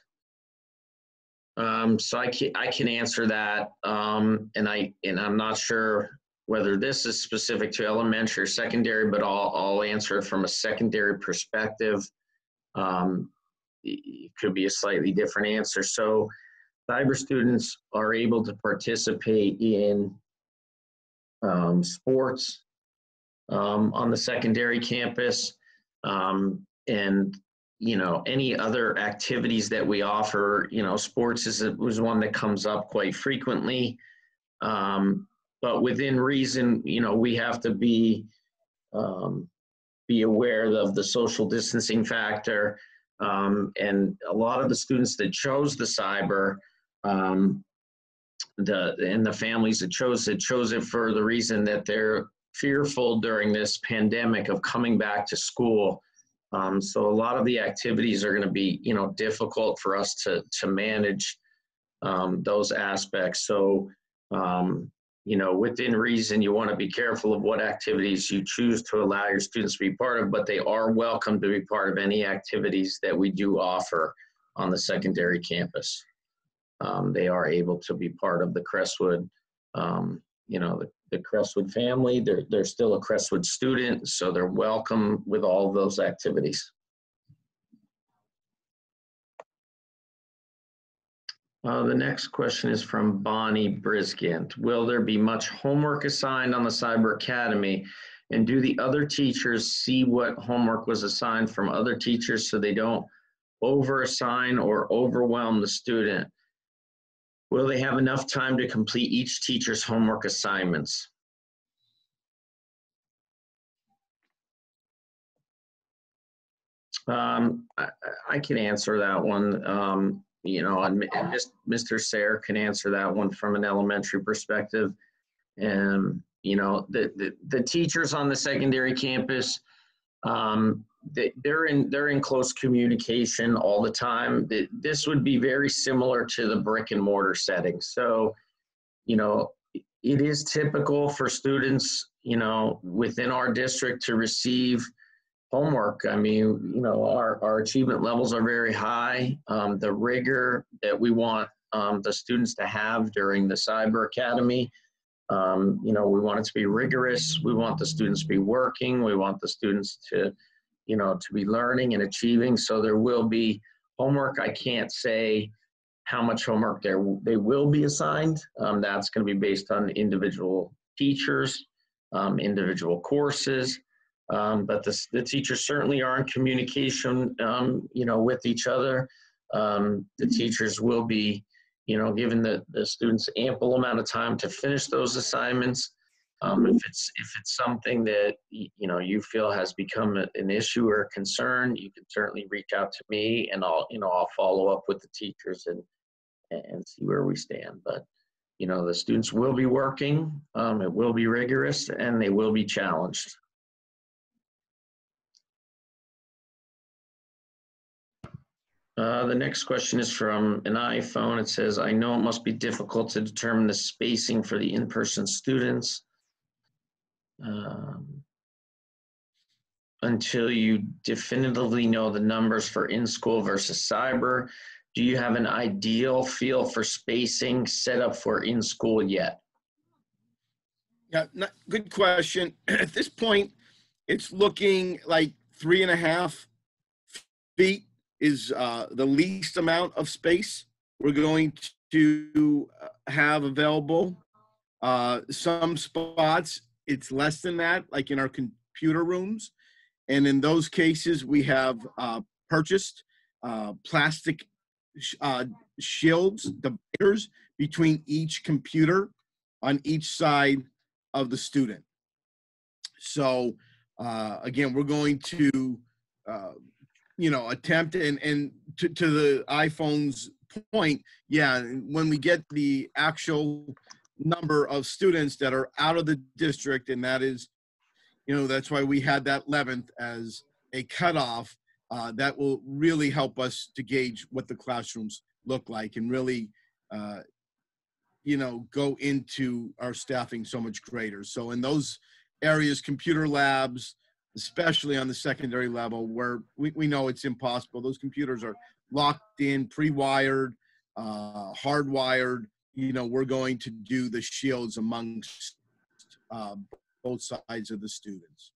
Um, so I can, I can answer that. Um, and I, and I'm not sure whether this is specific to elementary or secondary, but I'll, I'll answer from a secondary perspective. Um, it it could be a slightly different answer. So cyber students are able to participate in um, sports um, on the secondary campus um, and you know any other activities that we offer you know sports is was one that comes up quite frequently. Um, but within reason you know we have to be um, be aware of the social distancing factor um, and a lot of the students that chose the cyber um, the and the families that chose it chose it for the reason that they're fearful during this pandemic of coming back to school. Um, so a lot of the activities are going to be, you know, difficult for us to to manage um, those aspects. So, um, you know, within reason, you want to be careful of what activities you choose to allow your students to be part of, but they are welcome to be part of any activities that we do offer on the secondary campus. Um, they are able to be part of the Crestwood, um, you know, the, the Crestwood family. They're, they're still a Crestwood student, so they're welcome with all those activities. Uh, the next question is from Bonnie Brisgant. Will there be much homework assigned on the Cyber Academy? And do the other teachers see what homework was assigned from other teachers so they don't over assign or overwhelm the student? Will they have enough time to complete each teacher's homework assignments? Um, I, I can answer that one. Um, you know, and, Mr. Sayre can answer that one from an elementary perspective. And, you know, the, the, the teachers on the secondary campus, um, they, they're in they're in close communication all the time. This would be very similar to the brick and mortar setting. So, you know, it is typical for students, you know, within our district to receive homework. I mean, you know, our, our achievement levels are very high. Um, the rigor that we want um, the students to have during the Cyber Academy, um, you know, we want it to be rigorous. We want the students to be working. We want the students to, you know, to be learning and achieving. So there will be homework. I can't say how much homework there they will be assigned. Um, that's going to be based on individual teachers, um, individual courses. Um, but the, the teachers certainly are in communication, um, you know, with each other. Um, the teachers will be, you know, giving the, the students ample amount of time to finish those assignments. Um, if it's if it's something that you know you feel has become an issue or a concern, you can certainly reach out to me, and I'll you know I'll follow up with the teachers and and see where we stand. But you know the students will be working, um, it will be rigorous, and they will be challenged. Uh, the next question is from an iPhone. It says, I know it must be difficult to determine the spacing for the in-person students um, until you definitively know the numbers for in-school versus cyber. Do you have an ideal feel for spacing set up for in-school yet?
Yeah, not, good question. At this point, it's looking like three and a half feet is uh, the least amount of space we're going to uh, have available. Uh, some spots, it's less than that, like in our computer rooms. And in those cases, we have uh, purchased uh, plastic sh- uh, shields, dividers between each computer on each side of the student. So, uh, again, we're going to uh, you know attempt and and to, to the iPhone's point, yeah, when we get the actual number of students that are out of the district, and that is, you know, that's why we had that 11th as a cutoff. Uh, that will really help us to gauge what the classrooms look like and really, uh, you know, go into our staffing so much greater. So in those areas, computer labs, especially on the secondary level where we, we know it's impossible. Those computers are locked in, pre-wired, uh, hardwired. You know, we're going to do the shields amongst uh, both sides of the students.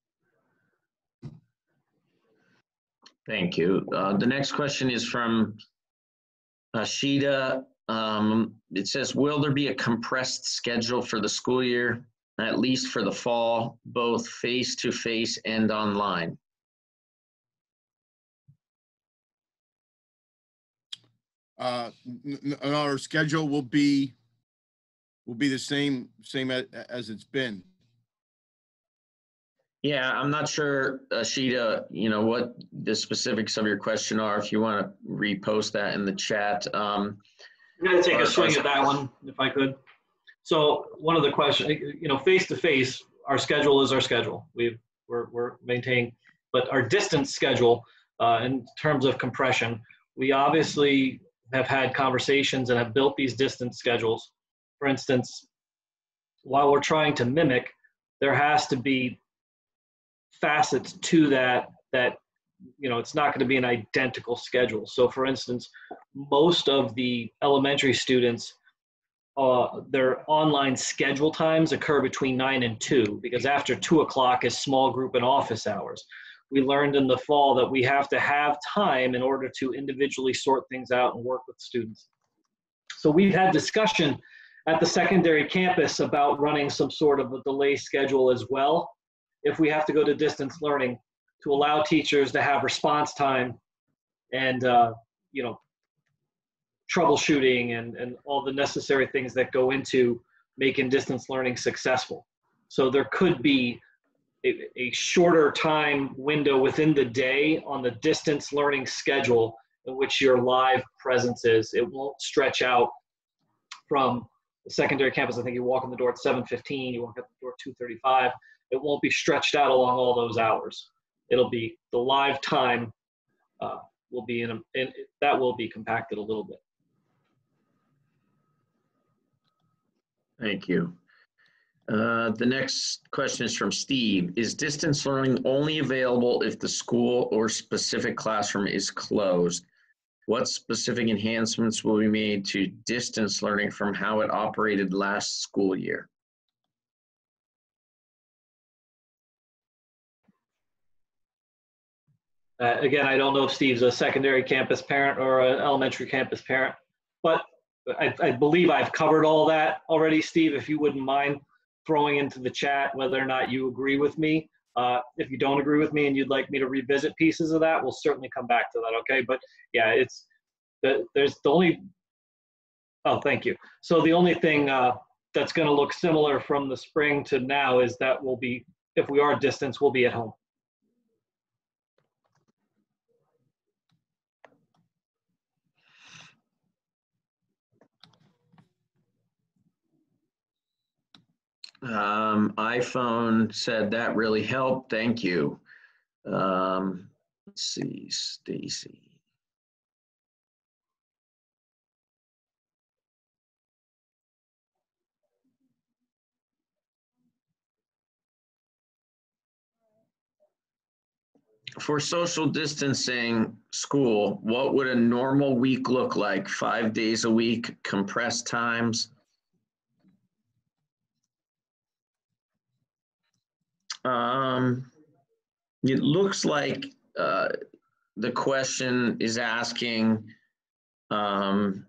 Thank you. Uh, the next question is from Ashita Um, it says, will there be a compressed schedule for the school year, at least for the fall, both face-to-face and online?
Uh, n- n- our schedule will be, will be the same, same a- as it's been.
Yeah, I'm not sure, Ashita, you know, what the specifics of your question are. If you want to repost that in the chat. Um,
I'm gonna take
Or-
a swing
or-
at that one, if I could. So one of the questions, you know, face to face, our schedule is our schedule. We've, we're, we're maintaining, but our distance schedule, uh, in terms of compression, we obviously have had conversations and have built these distance schedules. For instance, while we're trying to mimic, there has to be facets to that, that, you know, it's not gonna be an identical schedule. So for instance, most of the elementary students, uh, their online schedule times occur between nine and two because after two o'clock is small group and office hours. We learned in the fall that we have to have time in order to individually sort things out and work with students. So we've had discussion at the secondary campus about running some sort of a delay schedule as well. If we have to go to distance learning to allow teachers to have response time and, uh, you know, troubleshooting and, and all the necessary things that go into making distance learning successful. So there could be a, a shorter time window within the day on the distance learning schedule in which your live presence is. It won't stretch out from the secondary campus. I think you walk in the door at 7:15, you walk out the door at 2:35. It won't be stretched out along all those hours. It'll be the live time uh, will be in, a, in that will be compacted a little bit.
Thank you. Uh, The next question is from Steve. Is distance learning only available if the school or specific classroom is closed? What specific enhancements will be made to distance learning from how it operated last school year?
Uh, again, I don't know if Steve's a secondary campus parent or an elementary campus parent, but I, I believe I've covered all that already, Steve. If you wouldn't mind throwing into the chat whether or not you agree with me. Uh, if you don't agree with me and you'd like me to revisit pieces of that, we'll certainly come back to that. Okay, but yeah, it's the, there's the only. Oh, thank you. So the only thing uh, that's going to look similar from the spring to now is that we'll be, if we are distance, we'll be at home.
Um, iPhone said that really helped. Thank you. Um, let's see, Stacy. For social distancing school, what would a normal week look like? Five days a week, compressed times? Um, it looks like uh, the question is asking um,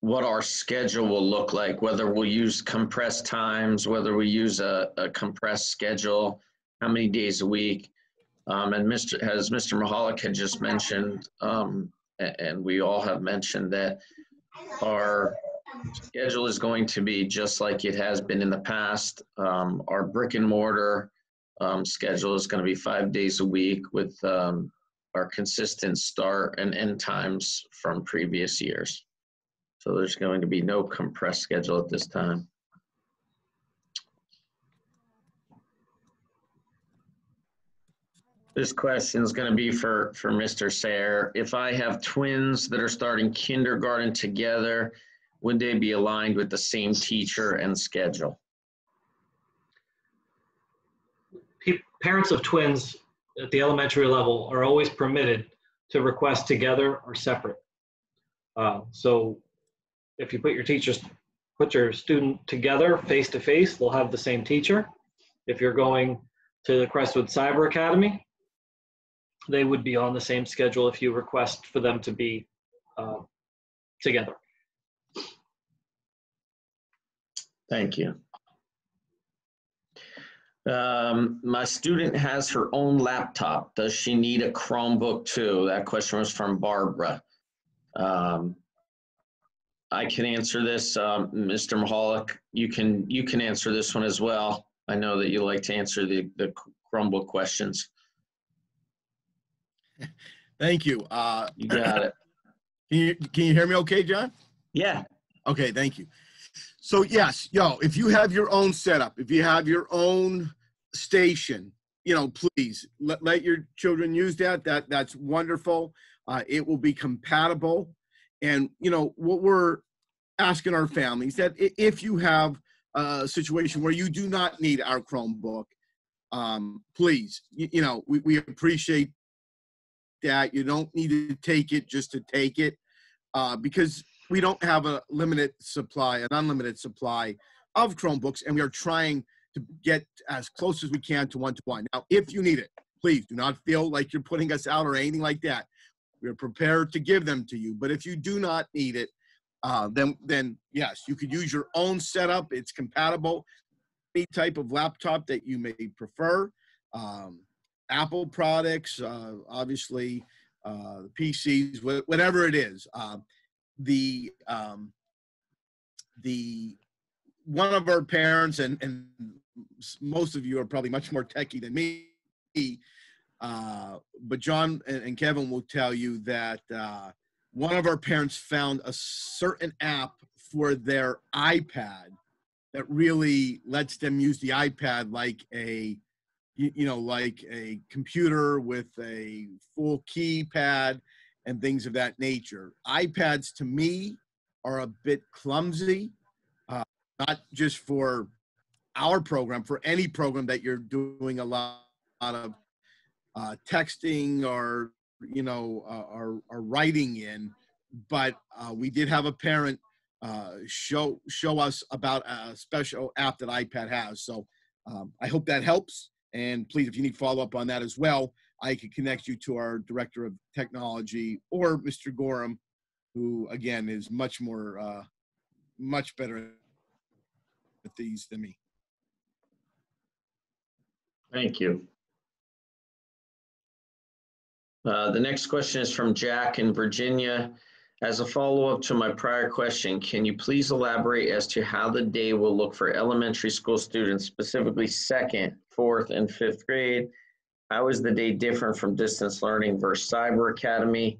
what our schedule will look like, whether we'll use compressed times, whether we use a, a compressed schedule, how many days a week. Um, and Mr. as Mr. Mahalik had just mentioned, um, and we all have mentioned that our schedule is going to be just like it has been in the past. Um, our brick and mortar um, schedule is going to be five days a week with um, our consistent start and end times from previous years. So there's going to be no compressed schedule at this time. This question is going to be for, for Mr. Sayre. If I have twins that are starting kindergarten together, would they be aligned with the same teacher and schedule?
parents of twins at the elementary level are always permitted to request together or separate. Uh, so if you put your teachers, put your student together face to face, they'll have the same teacher. If you're going to the Crestwood Cyber Academy, they would be on the same schedule if you request for them to be uh, together.
Thank you. Um, my student has her own laptop. Does she need a Chromebook too? That question was from Barbara. Um, I can answer this, um, Mr. Mahalik. You can, you can answer this one as well. I know that you like to answer the, the Chromebook questions.
Thank you. Uh,
You got it.
Can you, can you hear me okay, John?
Yeah,
Okay, thank you. So yes, yo, if you have your own setup, if you have your own station, you know, please let, let your children use that. That that's wonderful. Uh, it will be compatible, and you know what we're asking our families that if you have a situation where you do not need our Chromebook, um, please, you, you know, we, we appreciate that. You don't need to take it just to take it, uh, because we don't have a limited supply, an unlimited supply of Chromebooks, and we are trying to get as close as we can to one to one. Now, if you need it, please do not feel like you're putting us out or anything like that. We're prepared to give them to you, but if you do not need it, uh, then then yes, you could use your own setup. It's compatible. Any type of laptop that you may prefer. Um, Apple products, uh, obviously, uh, PCs, wha- whatever it is. Um, the um, the one of our parents and and most of you are probably much more techie than me uh, but john and, and kevin will tell you that uh, one of our parents found a certain app for their ipad that really lets them use the ipad like a you, you know like a computer with a full keypad and things of that nature. iPads to me are a bit clumsy, uh, not just for our program, for any program that you're doing a lot, of uh, texting or you know uh, or, or writing in. But uh, we did have a parent uh, show show us about a special app that iPad has. So um, I hope that helps. And please, if you need follow up on that as well, I could connect you to our director of technology or Mr. Gorham, who again is much more, uh, much better at these than me.
thank you. Uh, The next question is from Jack in Virginia. As a follow-up to my prior question, can you please elaborate as to how the day will look for elementary school students, specifically second, fourth, and fifth grade? How is the day different from distance learning versus cyber academy?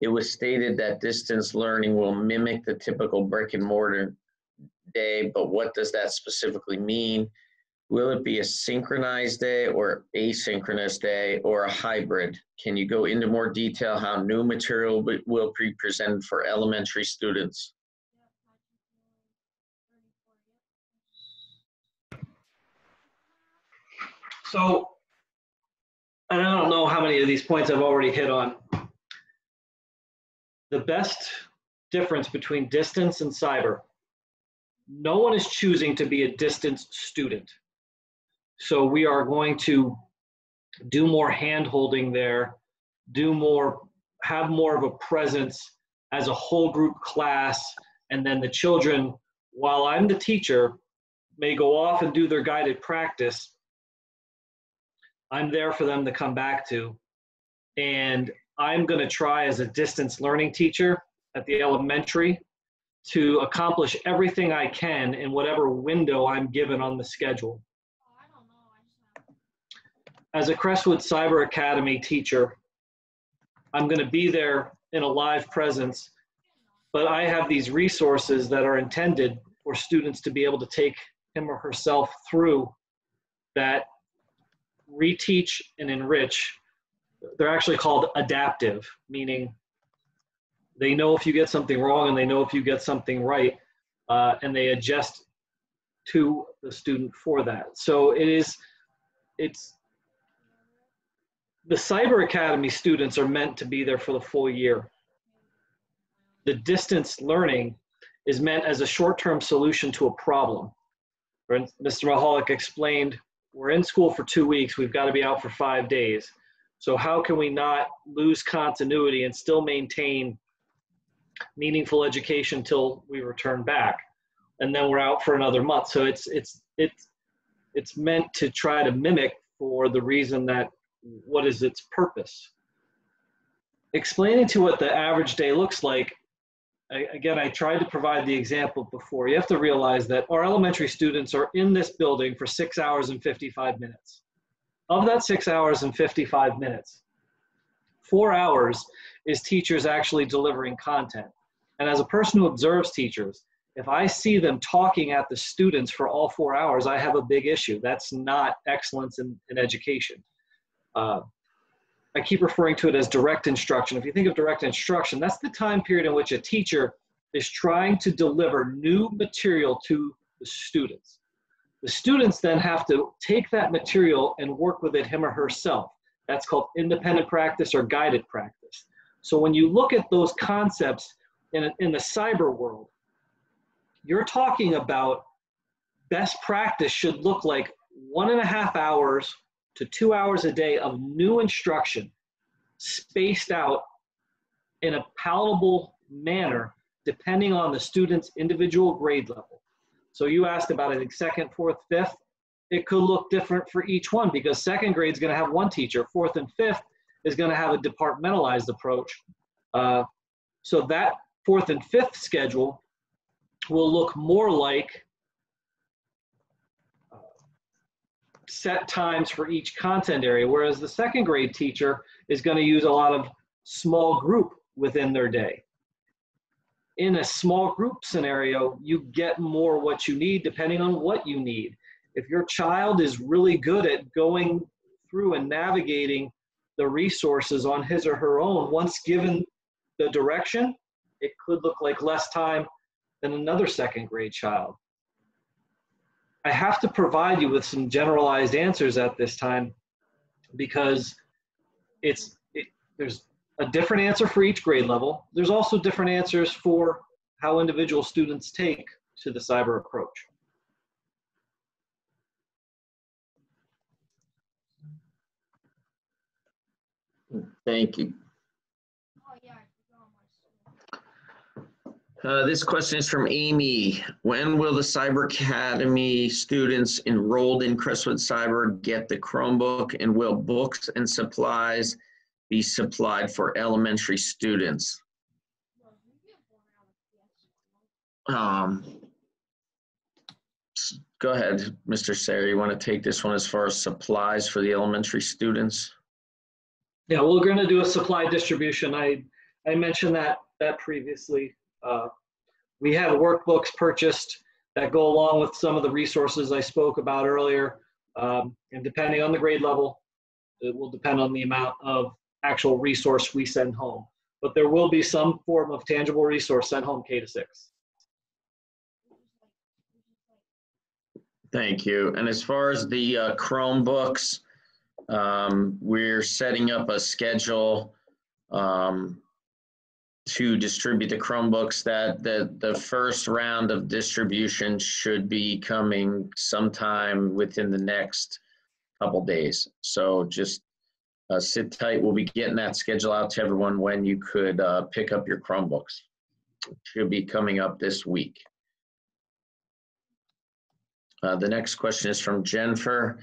It was stated that distance learning will mimic the typical brick and mortar day, but what does that specifically mean? Will it be a synchronized day or asynchronous day or a hybrid? Can you go into more detail how new material will be presented for elementary students?
So, I don't know how many of these points I've already hit on. The best difference between distance and cyber, no one is choosing to be a distance student. So we are going to do more hand holding there, do more, have more of a presence as a whole group class. And then the children, while I'm the teacher, may go off and do their guided practice. I'm there for them to come back to. And I'm going to try as a distance learning teacher at the elementary to accomplish everything I can in whatever window I'm given on the schedule. As a Crestwood Cyber Academy teacher, I'm going to be there in a live presence, but I have these resources that are intended for students to be able to take him or herself through that reteach and enrich. They're actually called adaptive, meaning they know if you get something wrong and they know if you get something right, uh, and they adjust to the student for that. So it is, it's, the Cyber Academy students are meant to be there for the full year. The distance learning is meant as a short-term solution to a problem. Mr. Mahalik explained, we're in school for two weeks, we've got to be out for five days. So how can we not lose continuity and still maintain meaningful education till we return back, and then we're out for another month. So it's it's it's it's meant to try to mimic for the reason that what is its purpose. Explaining to what the average day looks like. Again, I tried to provide the example before. You have to realize that our elementary students are in this building for six hours and 55 minutes. Of that six hours and 55 minutes, four hours is teachers actually delivering content. And as a person who observes teachers, if I see them talking at the students for all four hours, I have a big issue. That's not excellence in, in education. Uh, I keep referring to it as direct instruction. If you think of direct instruction, that's the time period in which a teacher is trying to deliver new material to the students. The students then have to take that material and work with it him or herself. That's called independent practice or guided practice. So when you look at those concepts in, in the cyber world, you're talking about best practice should look like one and a half hours to two hours a day of new instruction spaced out in a palatable manner depending on the student's individual grade level. So you asked about, I think, second, fourth, fifth. It could look different for each one because second grade is going to have one teacher, fourth and fifth is going to have a departmentalized approach. Uh, so that fourth and fifth schedule will look more like set times for each content area, whereas the second grade teacher is going to use a lot of small group within their day. In a small group scenario, you get more what you need depending on what you need. If your child is really good at going through and navigating the resources on his or her own, once given the direction, it could look like less time than another second grade child. I have to provide you with some generalized answers at this time because it's it, there's a different answer for each grade level. There's also different answers for how individual students take to the cyber approach.
Thank you. Uh, this question is from Amy. When will the Cyber Academy students enrolled in Crestwood Cyber get the Chromebook and will books and supplies be supplied for elementary students? Um, go ahead, Mr. Sayre. You want to take this one as far as supplies for the elementary students?
Yeah, we're going to do a supply distribution. I, I mentioned that, that previously. Uh, We have workbooks purchased that go along with some of the resources I spoke about earlier. Um, And depending on the grade level, it will depend on the amount of actual resource we send home. But there will be some form of tangible resource sent home K to six.
Thank you. And as far as the uh, Chromebooks, um, we're setting up a schedule um, to distribute the Chromebooks that the, the first round of distribution should be coming sometime within the next couple days. So just uh, sit tight. We'll be getting that schedule out to everyone when you could uh, pick up your Chromebooks. Should be coming up this week. Uh, The next question is from Jennifer.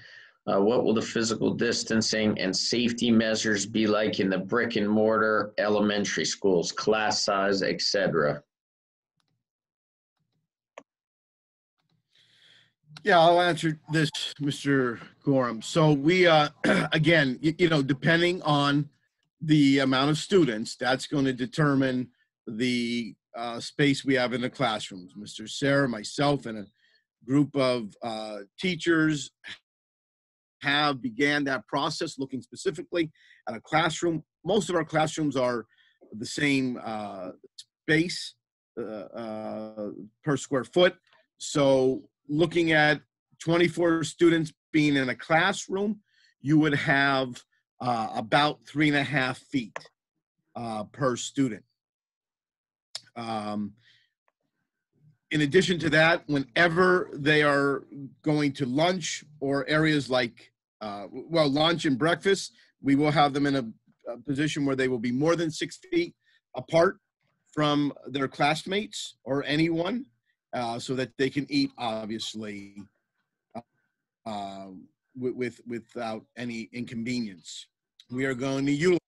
Uh, What will the physical distancing and safety measures be like in the brick and mortar elementary schools, class size, etc.?
Yeah, I'll answer this, Mr. Gorham. So we, uh, again, you, you know, depending on the amount of students, that's going to determine the uh, space we have in the classrooms. Mr. Sayre, myself, and a group of uh, teachers have began that process looking specifically at a classroom. Most of our classrooms are the same uh, space uh, uh, per square foot. So looking at 24 students being in a classroom, you would have uh, about three and a half feet uh, per student. Um, in addition to that, whenever they are going to lunch or areas like, uh, well, lunch and breakfast, we will have them in a, a position where they will be more than six feet apart from their classmates or anyone uh, so that they can eat, obviously, uh, with, with without any inconvenience. We are going to utilize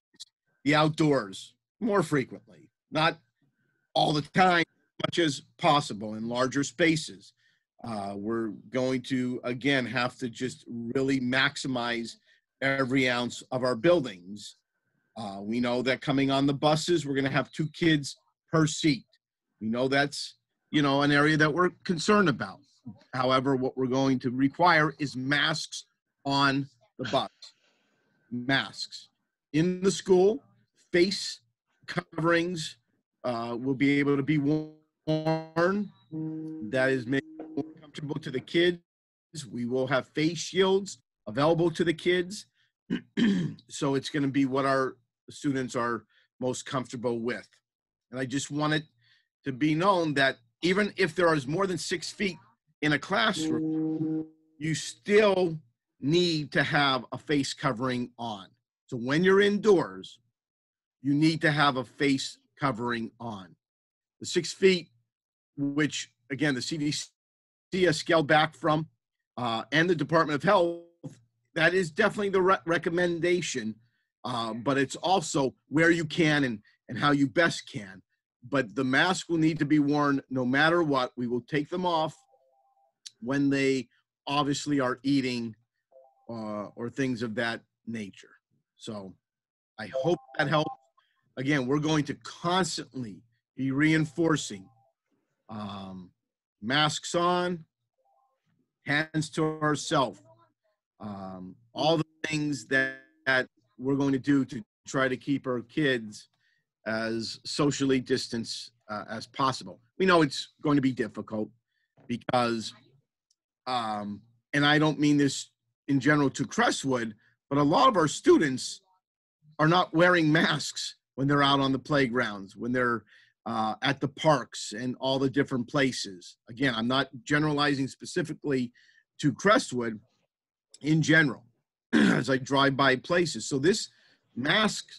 the outdoors more frequently, not all the time, as much as possible in larger spaces. Uh, we're going to again have to just really maximize every ounce of our buildings. Uh, we know that coming on the buses, we're going to have two kids per seat. We know that's you know an area that we're concerned about. However, what we're going to require is masks on the bus. Masks in the school, face coverings uh, will be able to be worn. That is made comfortable to the kids. We will have face shields available to the kids. so it's going to be what our students are most comfortable with. And I just want it to be known that even if there is more than six feet in a classroom, you still need to have a face covering on. So when you're indoors, you need to have a face covering on. The six feet, which again the CDC has scaled back from, uh, and the Department of Health, that is definitely the re- recommendation. Uh, but it's also where you can and, and how you best can. But the mask will need to be worn no matter what. We will take them off when they obviously are eating uh, or things of that nature. So I hope that helps. Again, we're going to constantly be reinforcing um, masks on, hands to ourselves, um, all the things that, that we're going to do to try to keep our kids as socially distanced uh, as possible. We know it's going to be difficult because, um, and I don't mean this in general to Crestwood, but a lot of our students are not wearing masks when they're out on the playgrounds, when they're uh, at the parks and all the different places. Again, I'm not generalizing specifically to Crestwood in general as I drive by places. So this mask,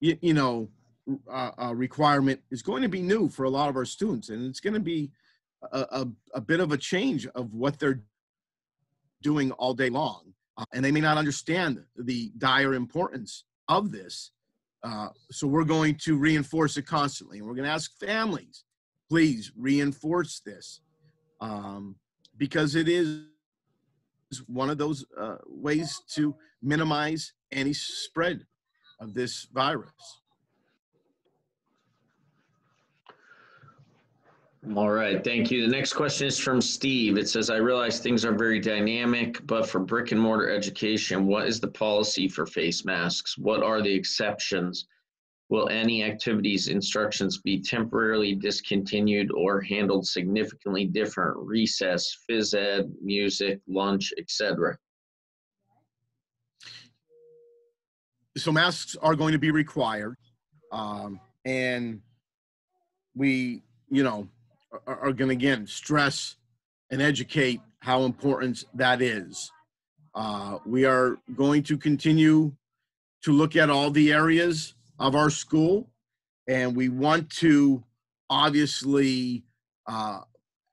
you, you know, uh, uh, requirement is going to be new for a lot of our students, and it's going to be a, a, a bit of a change of what they're doing all day long. Uh, and they may not understand the dire importance of this. Uh, so we're going to reinforce it constantly. And we're going to ask families, please reinforce this um, because it is one of those uh, ways to minimize any spread of this virus.
All right, thank you. The next question is from Steve. It says, I realize things are very dynamic, but for brick and mortar education, what is the policy for face masks? What are the exceptions? Will any activities instructions be temporarily discontinued or handled significantly different? Recess, phys ed, music, lunch, etc.
So masks are going to be required, um, and we, you know, are, are going to again stress and educate how important that is. Uh, we are going to continue to look at all the areas of our school, and we want to obviously uh,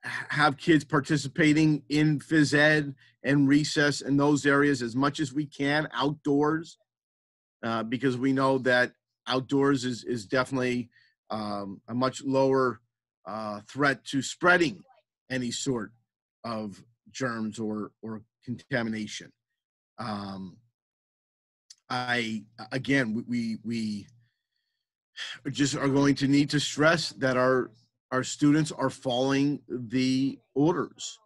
have kids participating in phys ed and recess in those areas as much as we can outdoors, uh, because we know that outdoors is is definitely um, a much lower uh, threat to spreading any sort of germs or or contamination. Um, I again we we just are going to need to stress that our our students are following the orders,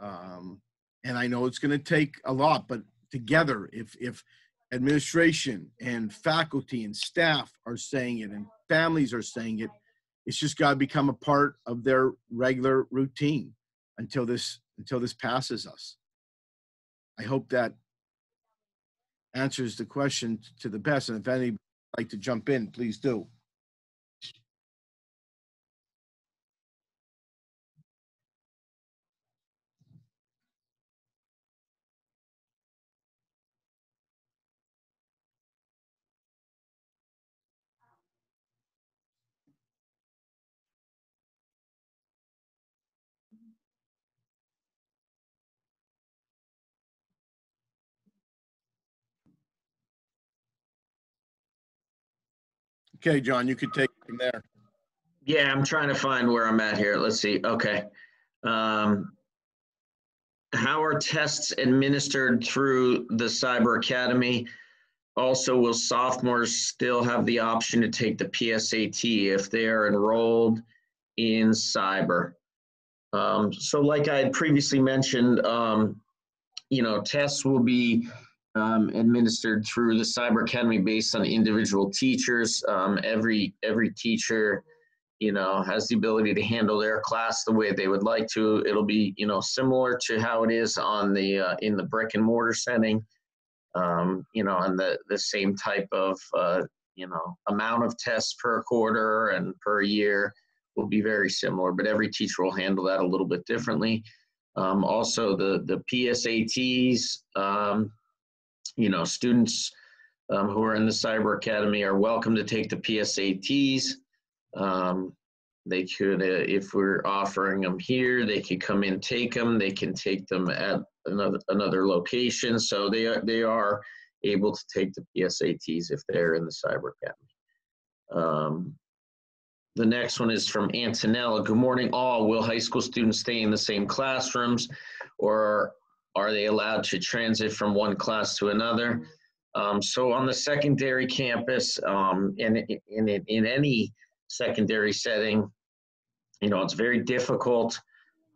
um, and I know it's going to take a lot, but together, if if administration and faculty and staff are saying it and families are saying it it's just got to become a part of their regular routine until this until this passes us. I hope that answers the question to the best. And if any like to jump in, please do. Okay, John, you could take it from there.
Yeah, I'm trying to find where I'm at here. Let's see. Okay. Um, how are tests administered through the Cyber Academy? Also, will sophomores still have the option to take the PSAT if they are enrolled in cyber? Um, so like I had previously mentioned, um, you know, tests will be um, administered through the Cyber Academy based on individual teachers. Um, every every teacher, you know, has the ability to handle their class the way they would like to. It'll be, you know, similar to how it is on the uh, in the brick and mortar setting. Um, you know, and the the same type of uh, you know amount of tests per quarter and per year will be very similar, but every teacher will handle that a little bit differently. Um, also, the the PSATs, um, you know, students um, who are in the Cyber Academy are welcome to take the PSATs. Um, they could, uh, if we're offering them here, they could come in, take them. They can take them at another another location. So they are they are able to take the PSATs if they're in the Cyber Academy. Um, the next one is from Antonella. Good morning, all. Will high school students stay in the same classrooms or are they allowed to transit from one class to another? Um, so on the secondary campus, um, in, in, in any secondary setting, you know, it's very difficult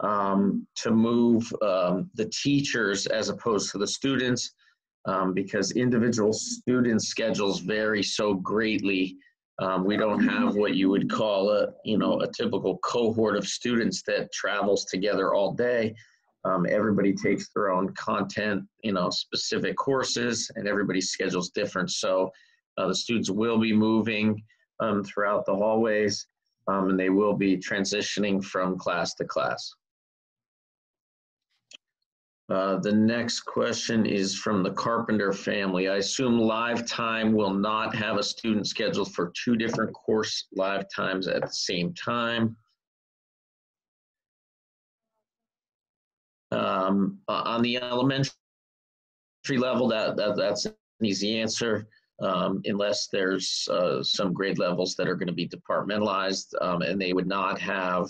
um, to move um, the teachers as opposed to the students um, because individual student schedules vary so greatly um, we don't have what you would call a, you know, a typical cohort of students that travels together all day. Um, everybody takes their own content, you know, specific courses, and everybody's schedule's different. So uh, the students will be moving um, throughout the hallways, um, and they will be transitioning from class to class. Uh, the next question is from the Carpenter family. I assume live time will not have a student scheduled for two different course live times at the same time. Um, uh, on the elementary level, that, that that's an easy answer. Um, unless there's uh, some grade levels that are going to be departmentalized, um, and they would not have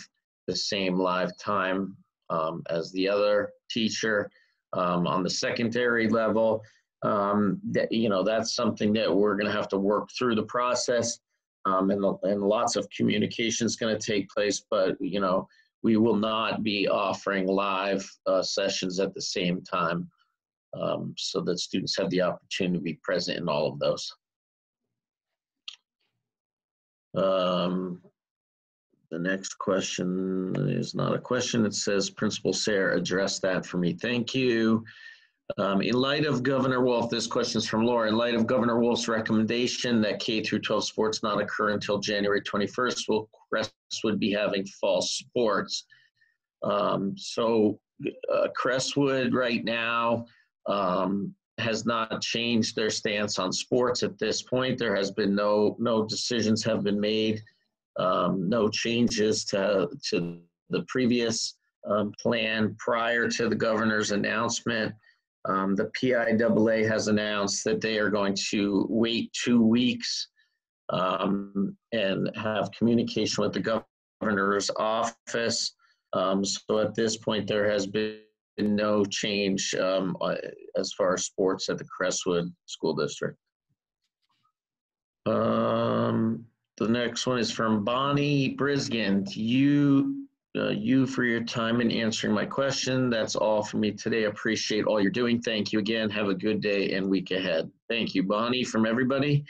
the same live time um, as the other teacher um, on the secondary level. Um, that you know that's something that we're going to have to work through the process, um, and and lots of communication is going to take place. But you know we will not be offering live uh, sessions at the same time, um, so that students have the opportunity to be present in all of those. Um, the next question is not a question. It says, Principal Sayre, address that for me. Thank you. Um, in light of Governor Wolf, this question is from Laura. In light of Governor Wolf's recommendation that K through 12 sports not occur until January 21st, will Crestwood be having fall sports? Um, so uh, Crestwood right now um, has not changed their stance on sports at this point. There has been no no decisions have been made um, no changes to, to the previous um, plan prior to the governor's announcement. Um, the PIAA has announced that they are going to wait two weeks um, and have communication with the governor's office. Um, so at this point, there has been no change um, uh, as far as sports at the Crestwood School District. Um, the next one is from Bonnie Brisgin. You, uh, you for your time in answering my question. That's all for me today. Appreciate all you're doing. Thank you again. Have a good day and week ahead. Thank you, Bonnie, from everybody.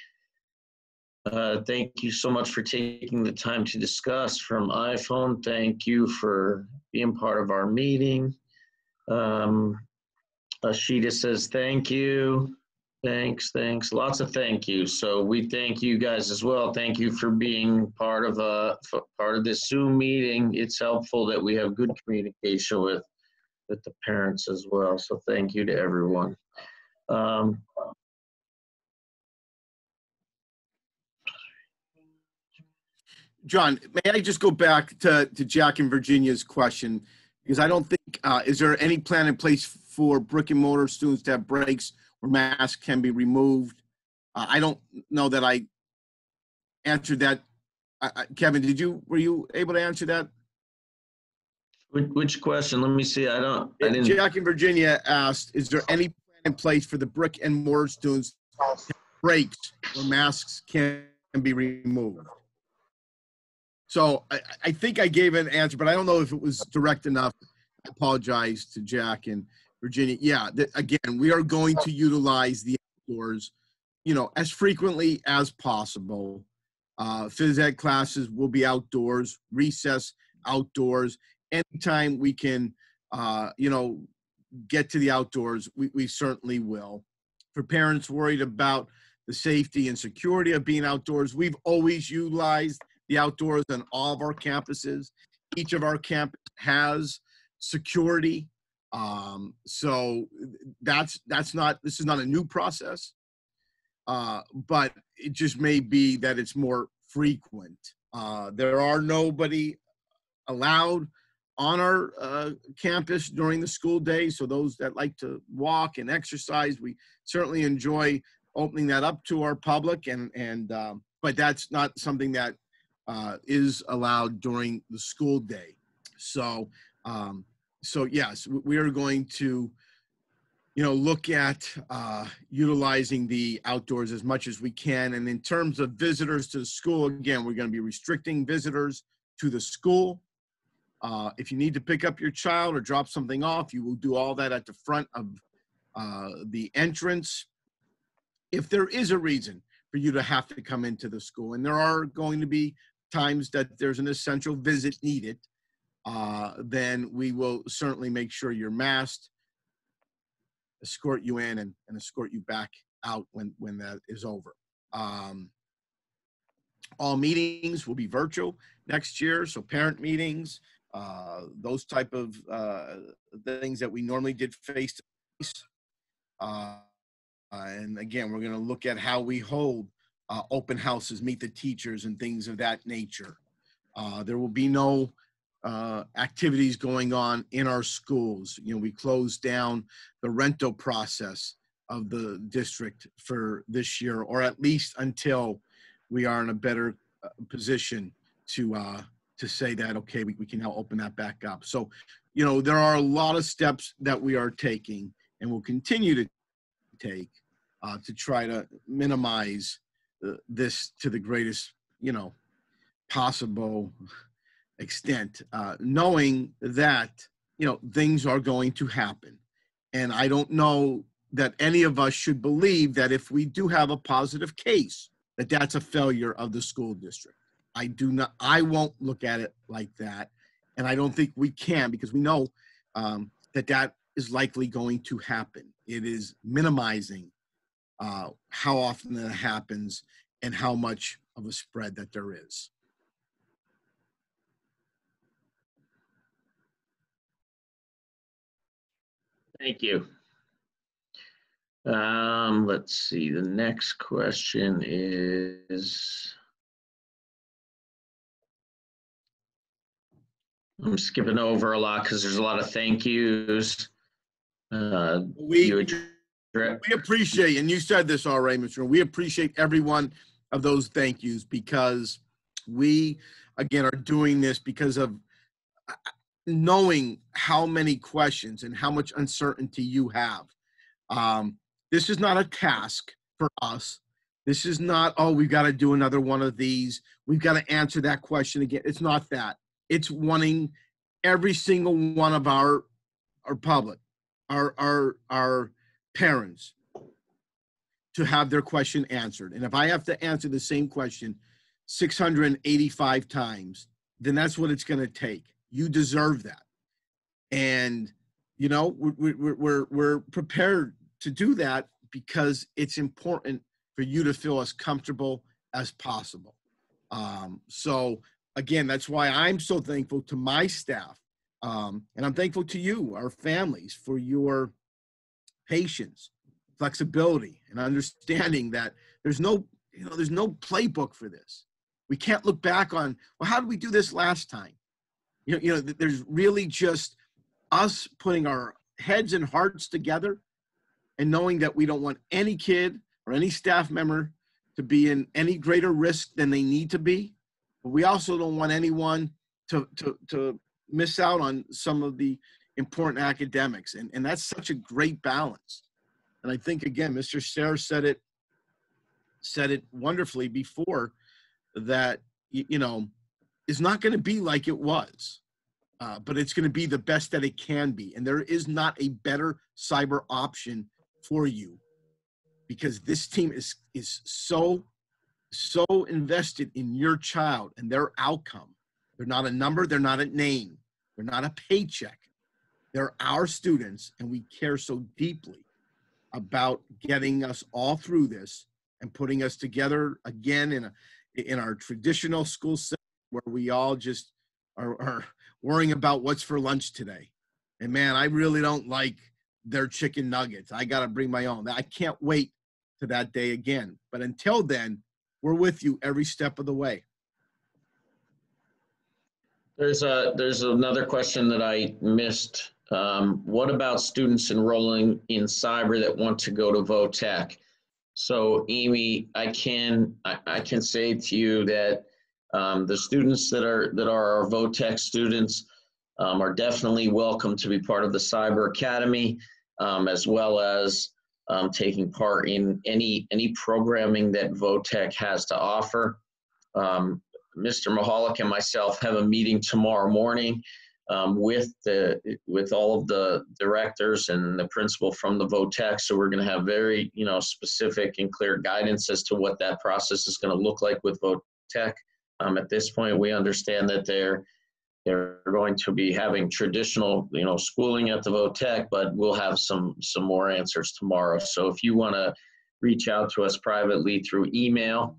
Uh, thank you so much for taking the time to discuss from iPhone. Thank you for being part of our meeting. Um, Ashita says thank you. Thanks, thanks. Lots of thank yous. So we thank you guys as well. Thank you for being part of a part of this Zoom meeting. It's helpful that we have good communication with with the parents as well. So thank you to everyone. Um,
John, may I just go back to, to Jack and Virginia's question? Because I don't think, uh, is there any plan in place for brick and mortar students to have breaks masks can be removed. Uh, I don't know that I answered that. I- I- Kevin, did you, were you able to answer that?
Which, question? Let me see. I don't, I didn't,
Jack in Virginia asked, is there any plan in place for the brick and mortar students breaks where masks can be removed? So I, I think I gave an answer, but I don't know if it was direct enough. I apologize to Jack and Virginia. Yeah, that, again, we are going to utilize the outdoors, you know, as frequently as possible. Uh, phys ed classes will be outdoors, recess outdoors. Anytime we can, uh, you know, get to the outdoors, we, we certainly will. For parents worried about the safety and security of being outdoors, we've always utilized the outdoors on all of our campuses. Each of our camp has security. Um, so that's that's not this is not a new process, uh, but it just may be that it's more frequent. Uh, there are nobody allowed on our uh, campus during the school day. So those that like to walk and exercise, we certainly enjoy opening that up to our public. And and um, but that's not something that uh, is allowed during the school day. So um, so yes, we are going to you know look at uh, utilizing the outdoors as much as we can. And in terms of visitors to the school, again, we're going to be restricting visitors to the school. Uh, if you need to pick up your child or drop something off, you will do all that at the front of uh, the entrance. If there is a reason for you to have to come into the school, and there are going to be times that there's an essential visit needed, uh, then we will certainly make sure you're masked, escort you in, and, and escort you back out when when that is over. Um, all meetings will be virtual next year, so parent meetings, uh, those type of uh, things that we normally did face to face. Uh, and again, we're going to look at how we hold uh, open houses, meet the teachers, and things of that nature. Uh, there will be no uh, activities going on in our schools. You know, we closed down the rental process of the district for this year, or at least until we are in a better uh, position to uh, to say that okay, we, we can now open that back up. So, you know, there are a lot of steps that we are taking and will continue to take uh, to try to minimize uh, this to the greatest, you know, possible extent, uh, knowing that you know things are going to happen, and I don't know that any of us should believe that if we do have a positive case, that that's a failure of the school district. I do not. I won't look at it like that, and I don't think we can because we know um, that that is likely going to happen. It is minimizing uh, how often that happens and how much of a spread that there is.
Thank you. Um, let's see, the next question is. I'm skipping over a lot because there's a lot of thank yous. Uh,
We
you
we appreciate, and you said this already, Mr. We appreciate every one of those thank yous because we, again, are doing this because of knowing how many questions and how much uncertainty you have. Um, this is not a task for us. This is not, oh, we've got to do another one of these. We've got to answer that question again. It's not that. It's wanting every single one of our our public, our our our parents to have their question answered. And if I have to answer the same question 685 times, then that's what it's going to take. You deserve that. And, you know, we're, we're, we're, prepared to do that because it's important for you to feel as comfortable as possible. Um, so, again, that's why I'm so thankful to my staff. Um, and I'm thankful to you, our families, for your patience, flexibility, and understanding that there's no, you know, there's no playbook for this. We can't look back on, well, how did we do this last time? You know, you know, there's really just us putting our heads and hearts together and knowing that we don't want any kid or any staff member to be in any greater risk than they need to be. But we also don't want anyone to, to, to miss out on some of the important academics. And, and that's such a great balance. And I think, again, Mr. Sayre said it, said it wonderfully before that, you know, it's not going to be like it was uh, but it's going to be the best that it can be. And there is not a better cyber option for you because this team is is so so invested in your child and their outcome. They're not a number, they're not a name, they're not a paycheck. They're our students, and we care so deeply about getting us all through this and putting us together again in a in our traditional school where we all just are, are worrying about what's for lunch today. And man, I really don't like their chicken nuggets. I got to bring my own. I can't wait to that day again. But until then, we're with you every step of the way.
There's a, there's another question that I missed. Um, what about students enrolling in cyber that want to go to VOTEC? So Amy, I can, I, I can say to you that um, the students that are, that are our VOTEC students um, are definitely welcome to be part of the Cyber Academy, um, as well as um, taking part in any, any programming that VOTEC has to offer. Um, Mr. Mahalik and myself have a meeting tomorrow morning um, with the with all of the directors and the principal from the VOTEC. So we're going to have very you know specific and clear guidance as to what that process is going to look like with VOTEC. Um, at this point, we understand that they're they're going to be having traditional you know schooling at the VOTEC, but we'll have some some more answers tomorrow. So if you want to reach out to us privately through email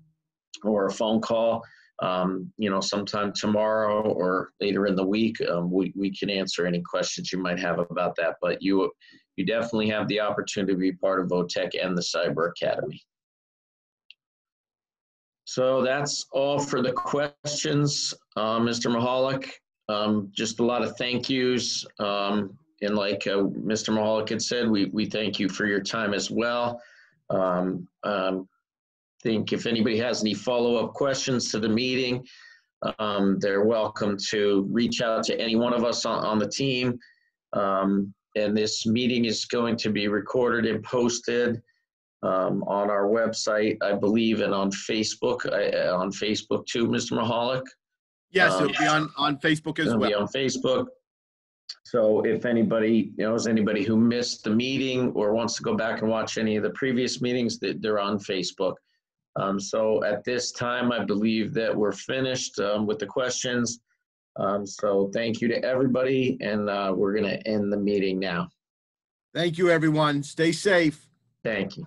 or a phone call um, you know, sometime tomorrow or later in the week, um, we, we can answer any questions you might have about that. But you, you definitely have the opportunity to be part of VOTEC and the Cyber Academy. So that's all for the questions, uh, Mr. Mahalik. Um, just a lot of thank yous. Um, and like uh, Mr. Mahalik had said, we, we thank you for your time as well. Um, um, think if anybody has any follow-up questions to the meeting, um, they're welcome to reach out to any one of us on, on the team. Um, and this meeting is going to be recorded and posted um, on our website, I believe, and on Facebook, uh, on Facebook too, Mr. Mahalik.
Yes,
Um,
it'll be on, on Facebook as
It'll be
well.
on Facebook. So if anybody, you know, is anybody who missed the meeting or wants to go back and watch any of the previous meetings, that they're on Facebook. Um, so at this time, I believe that we're finished um, with the questions. Um, so thank you to everybody, and uh, we're going to end the meeting now.
Thank you, everyone. Stay safe.
Thank you.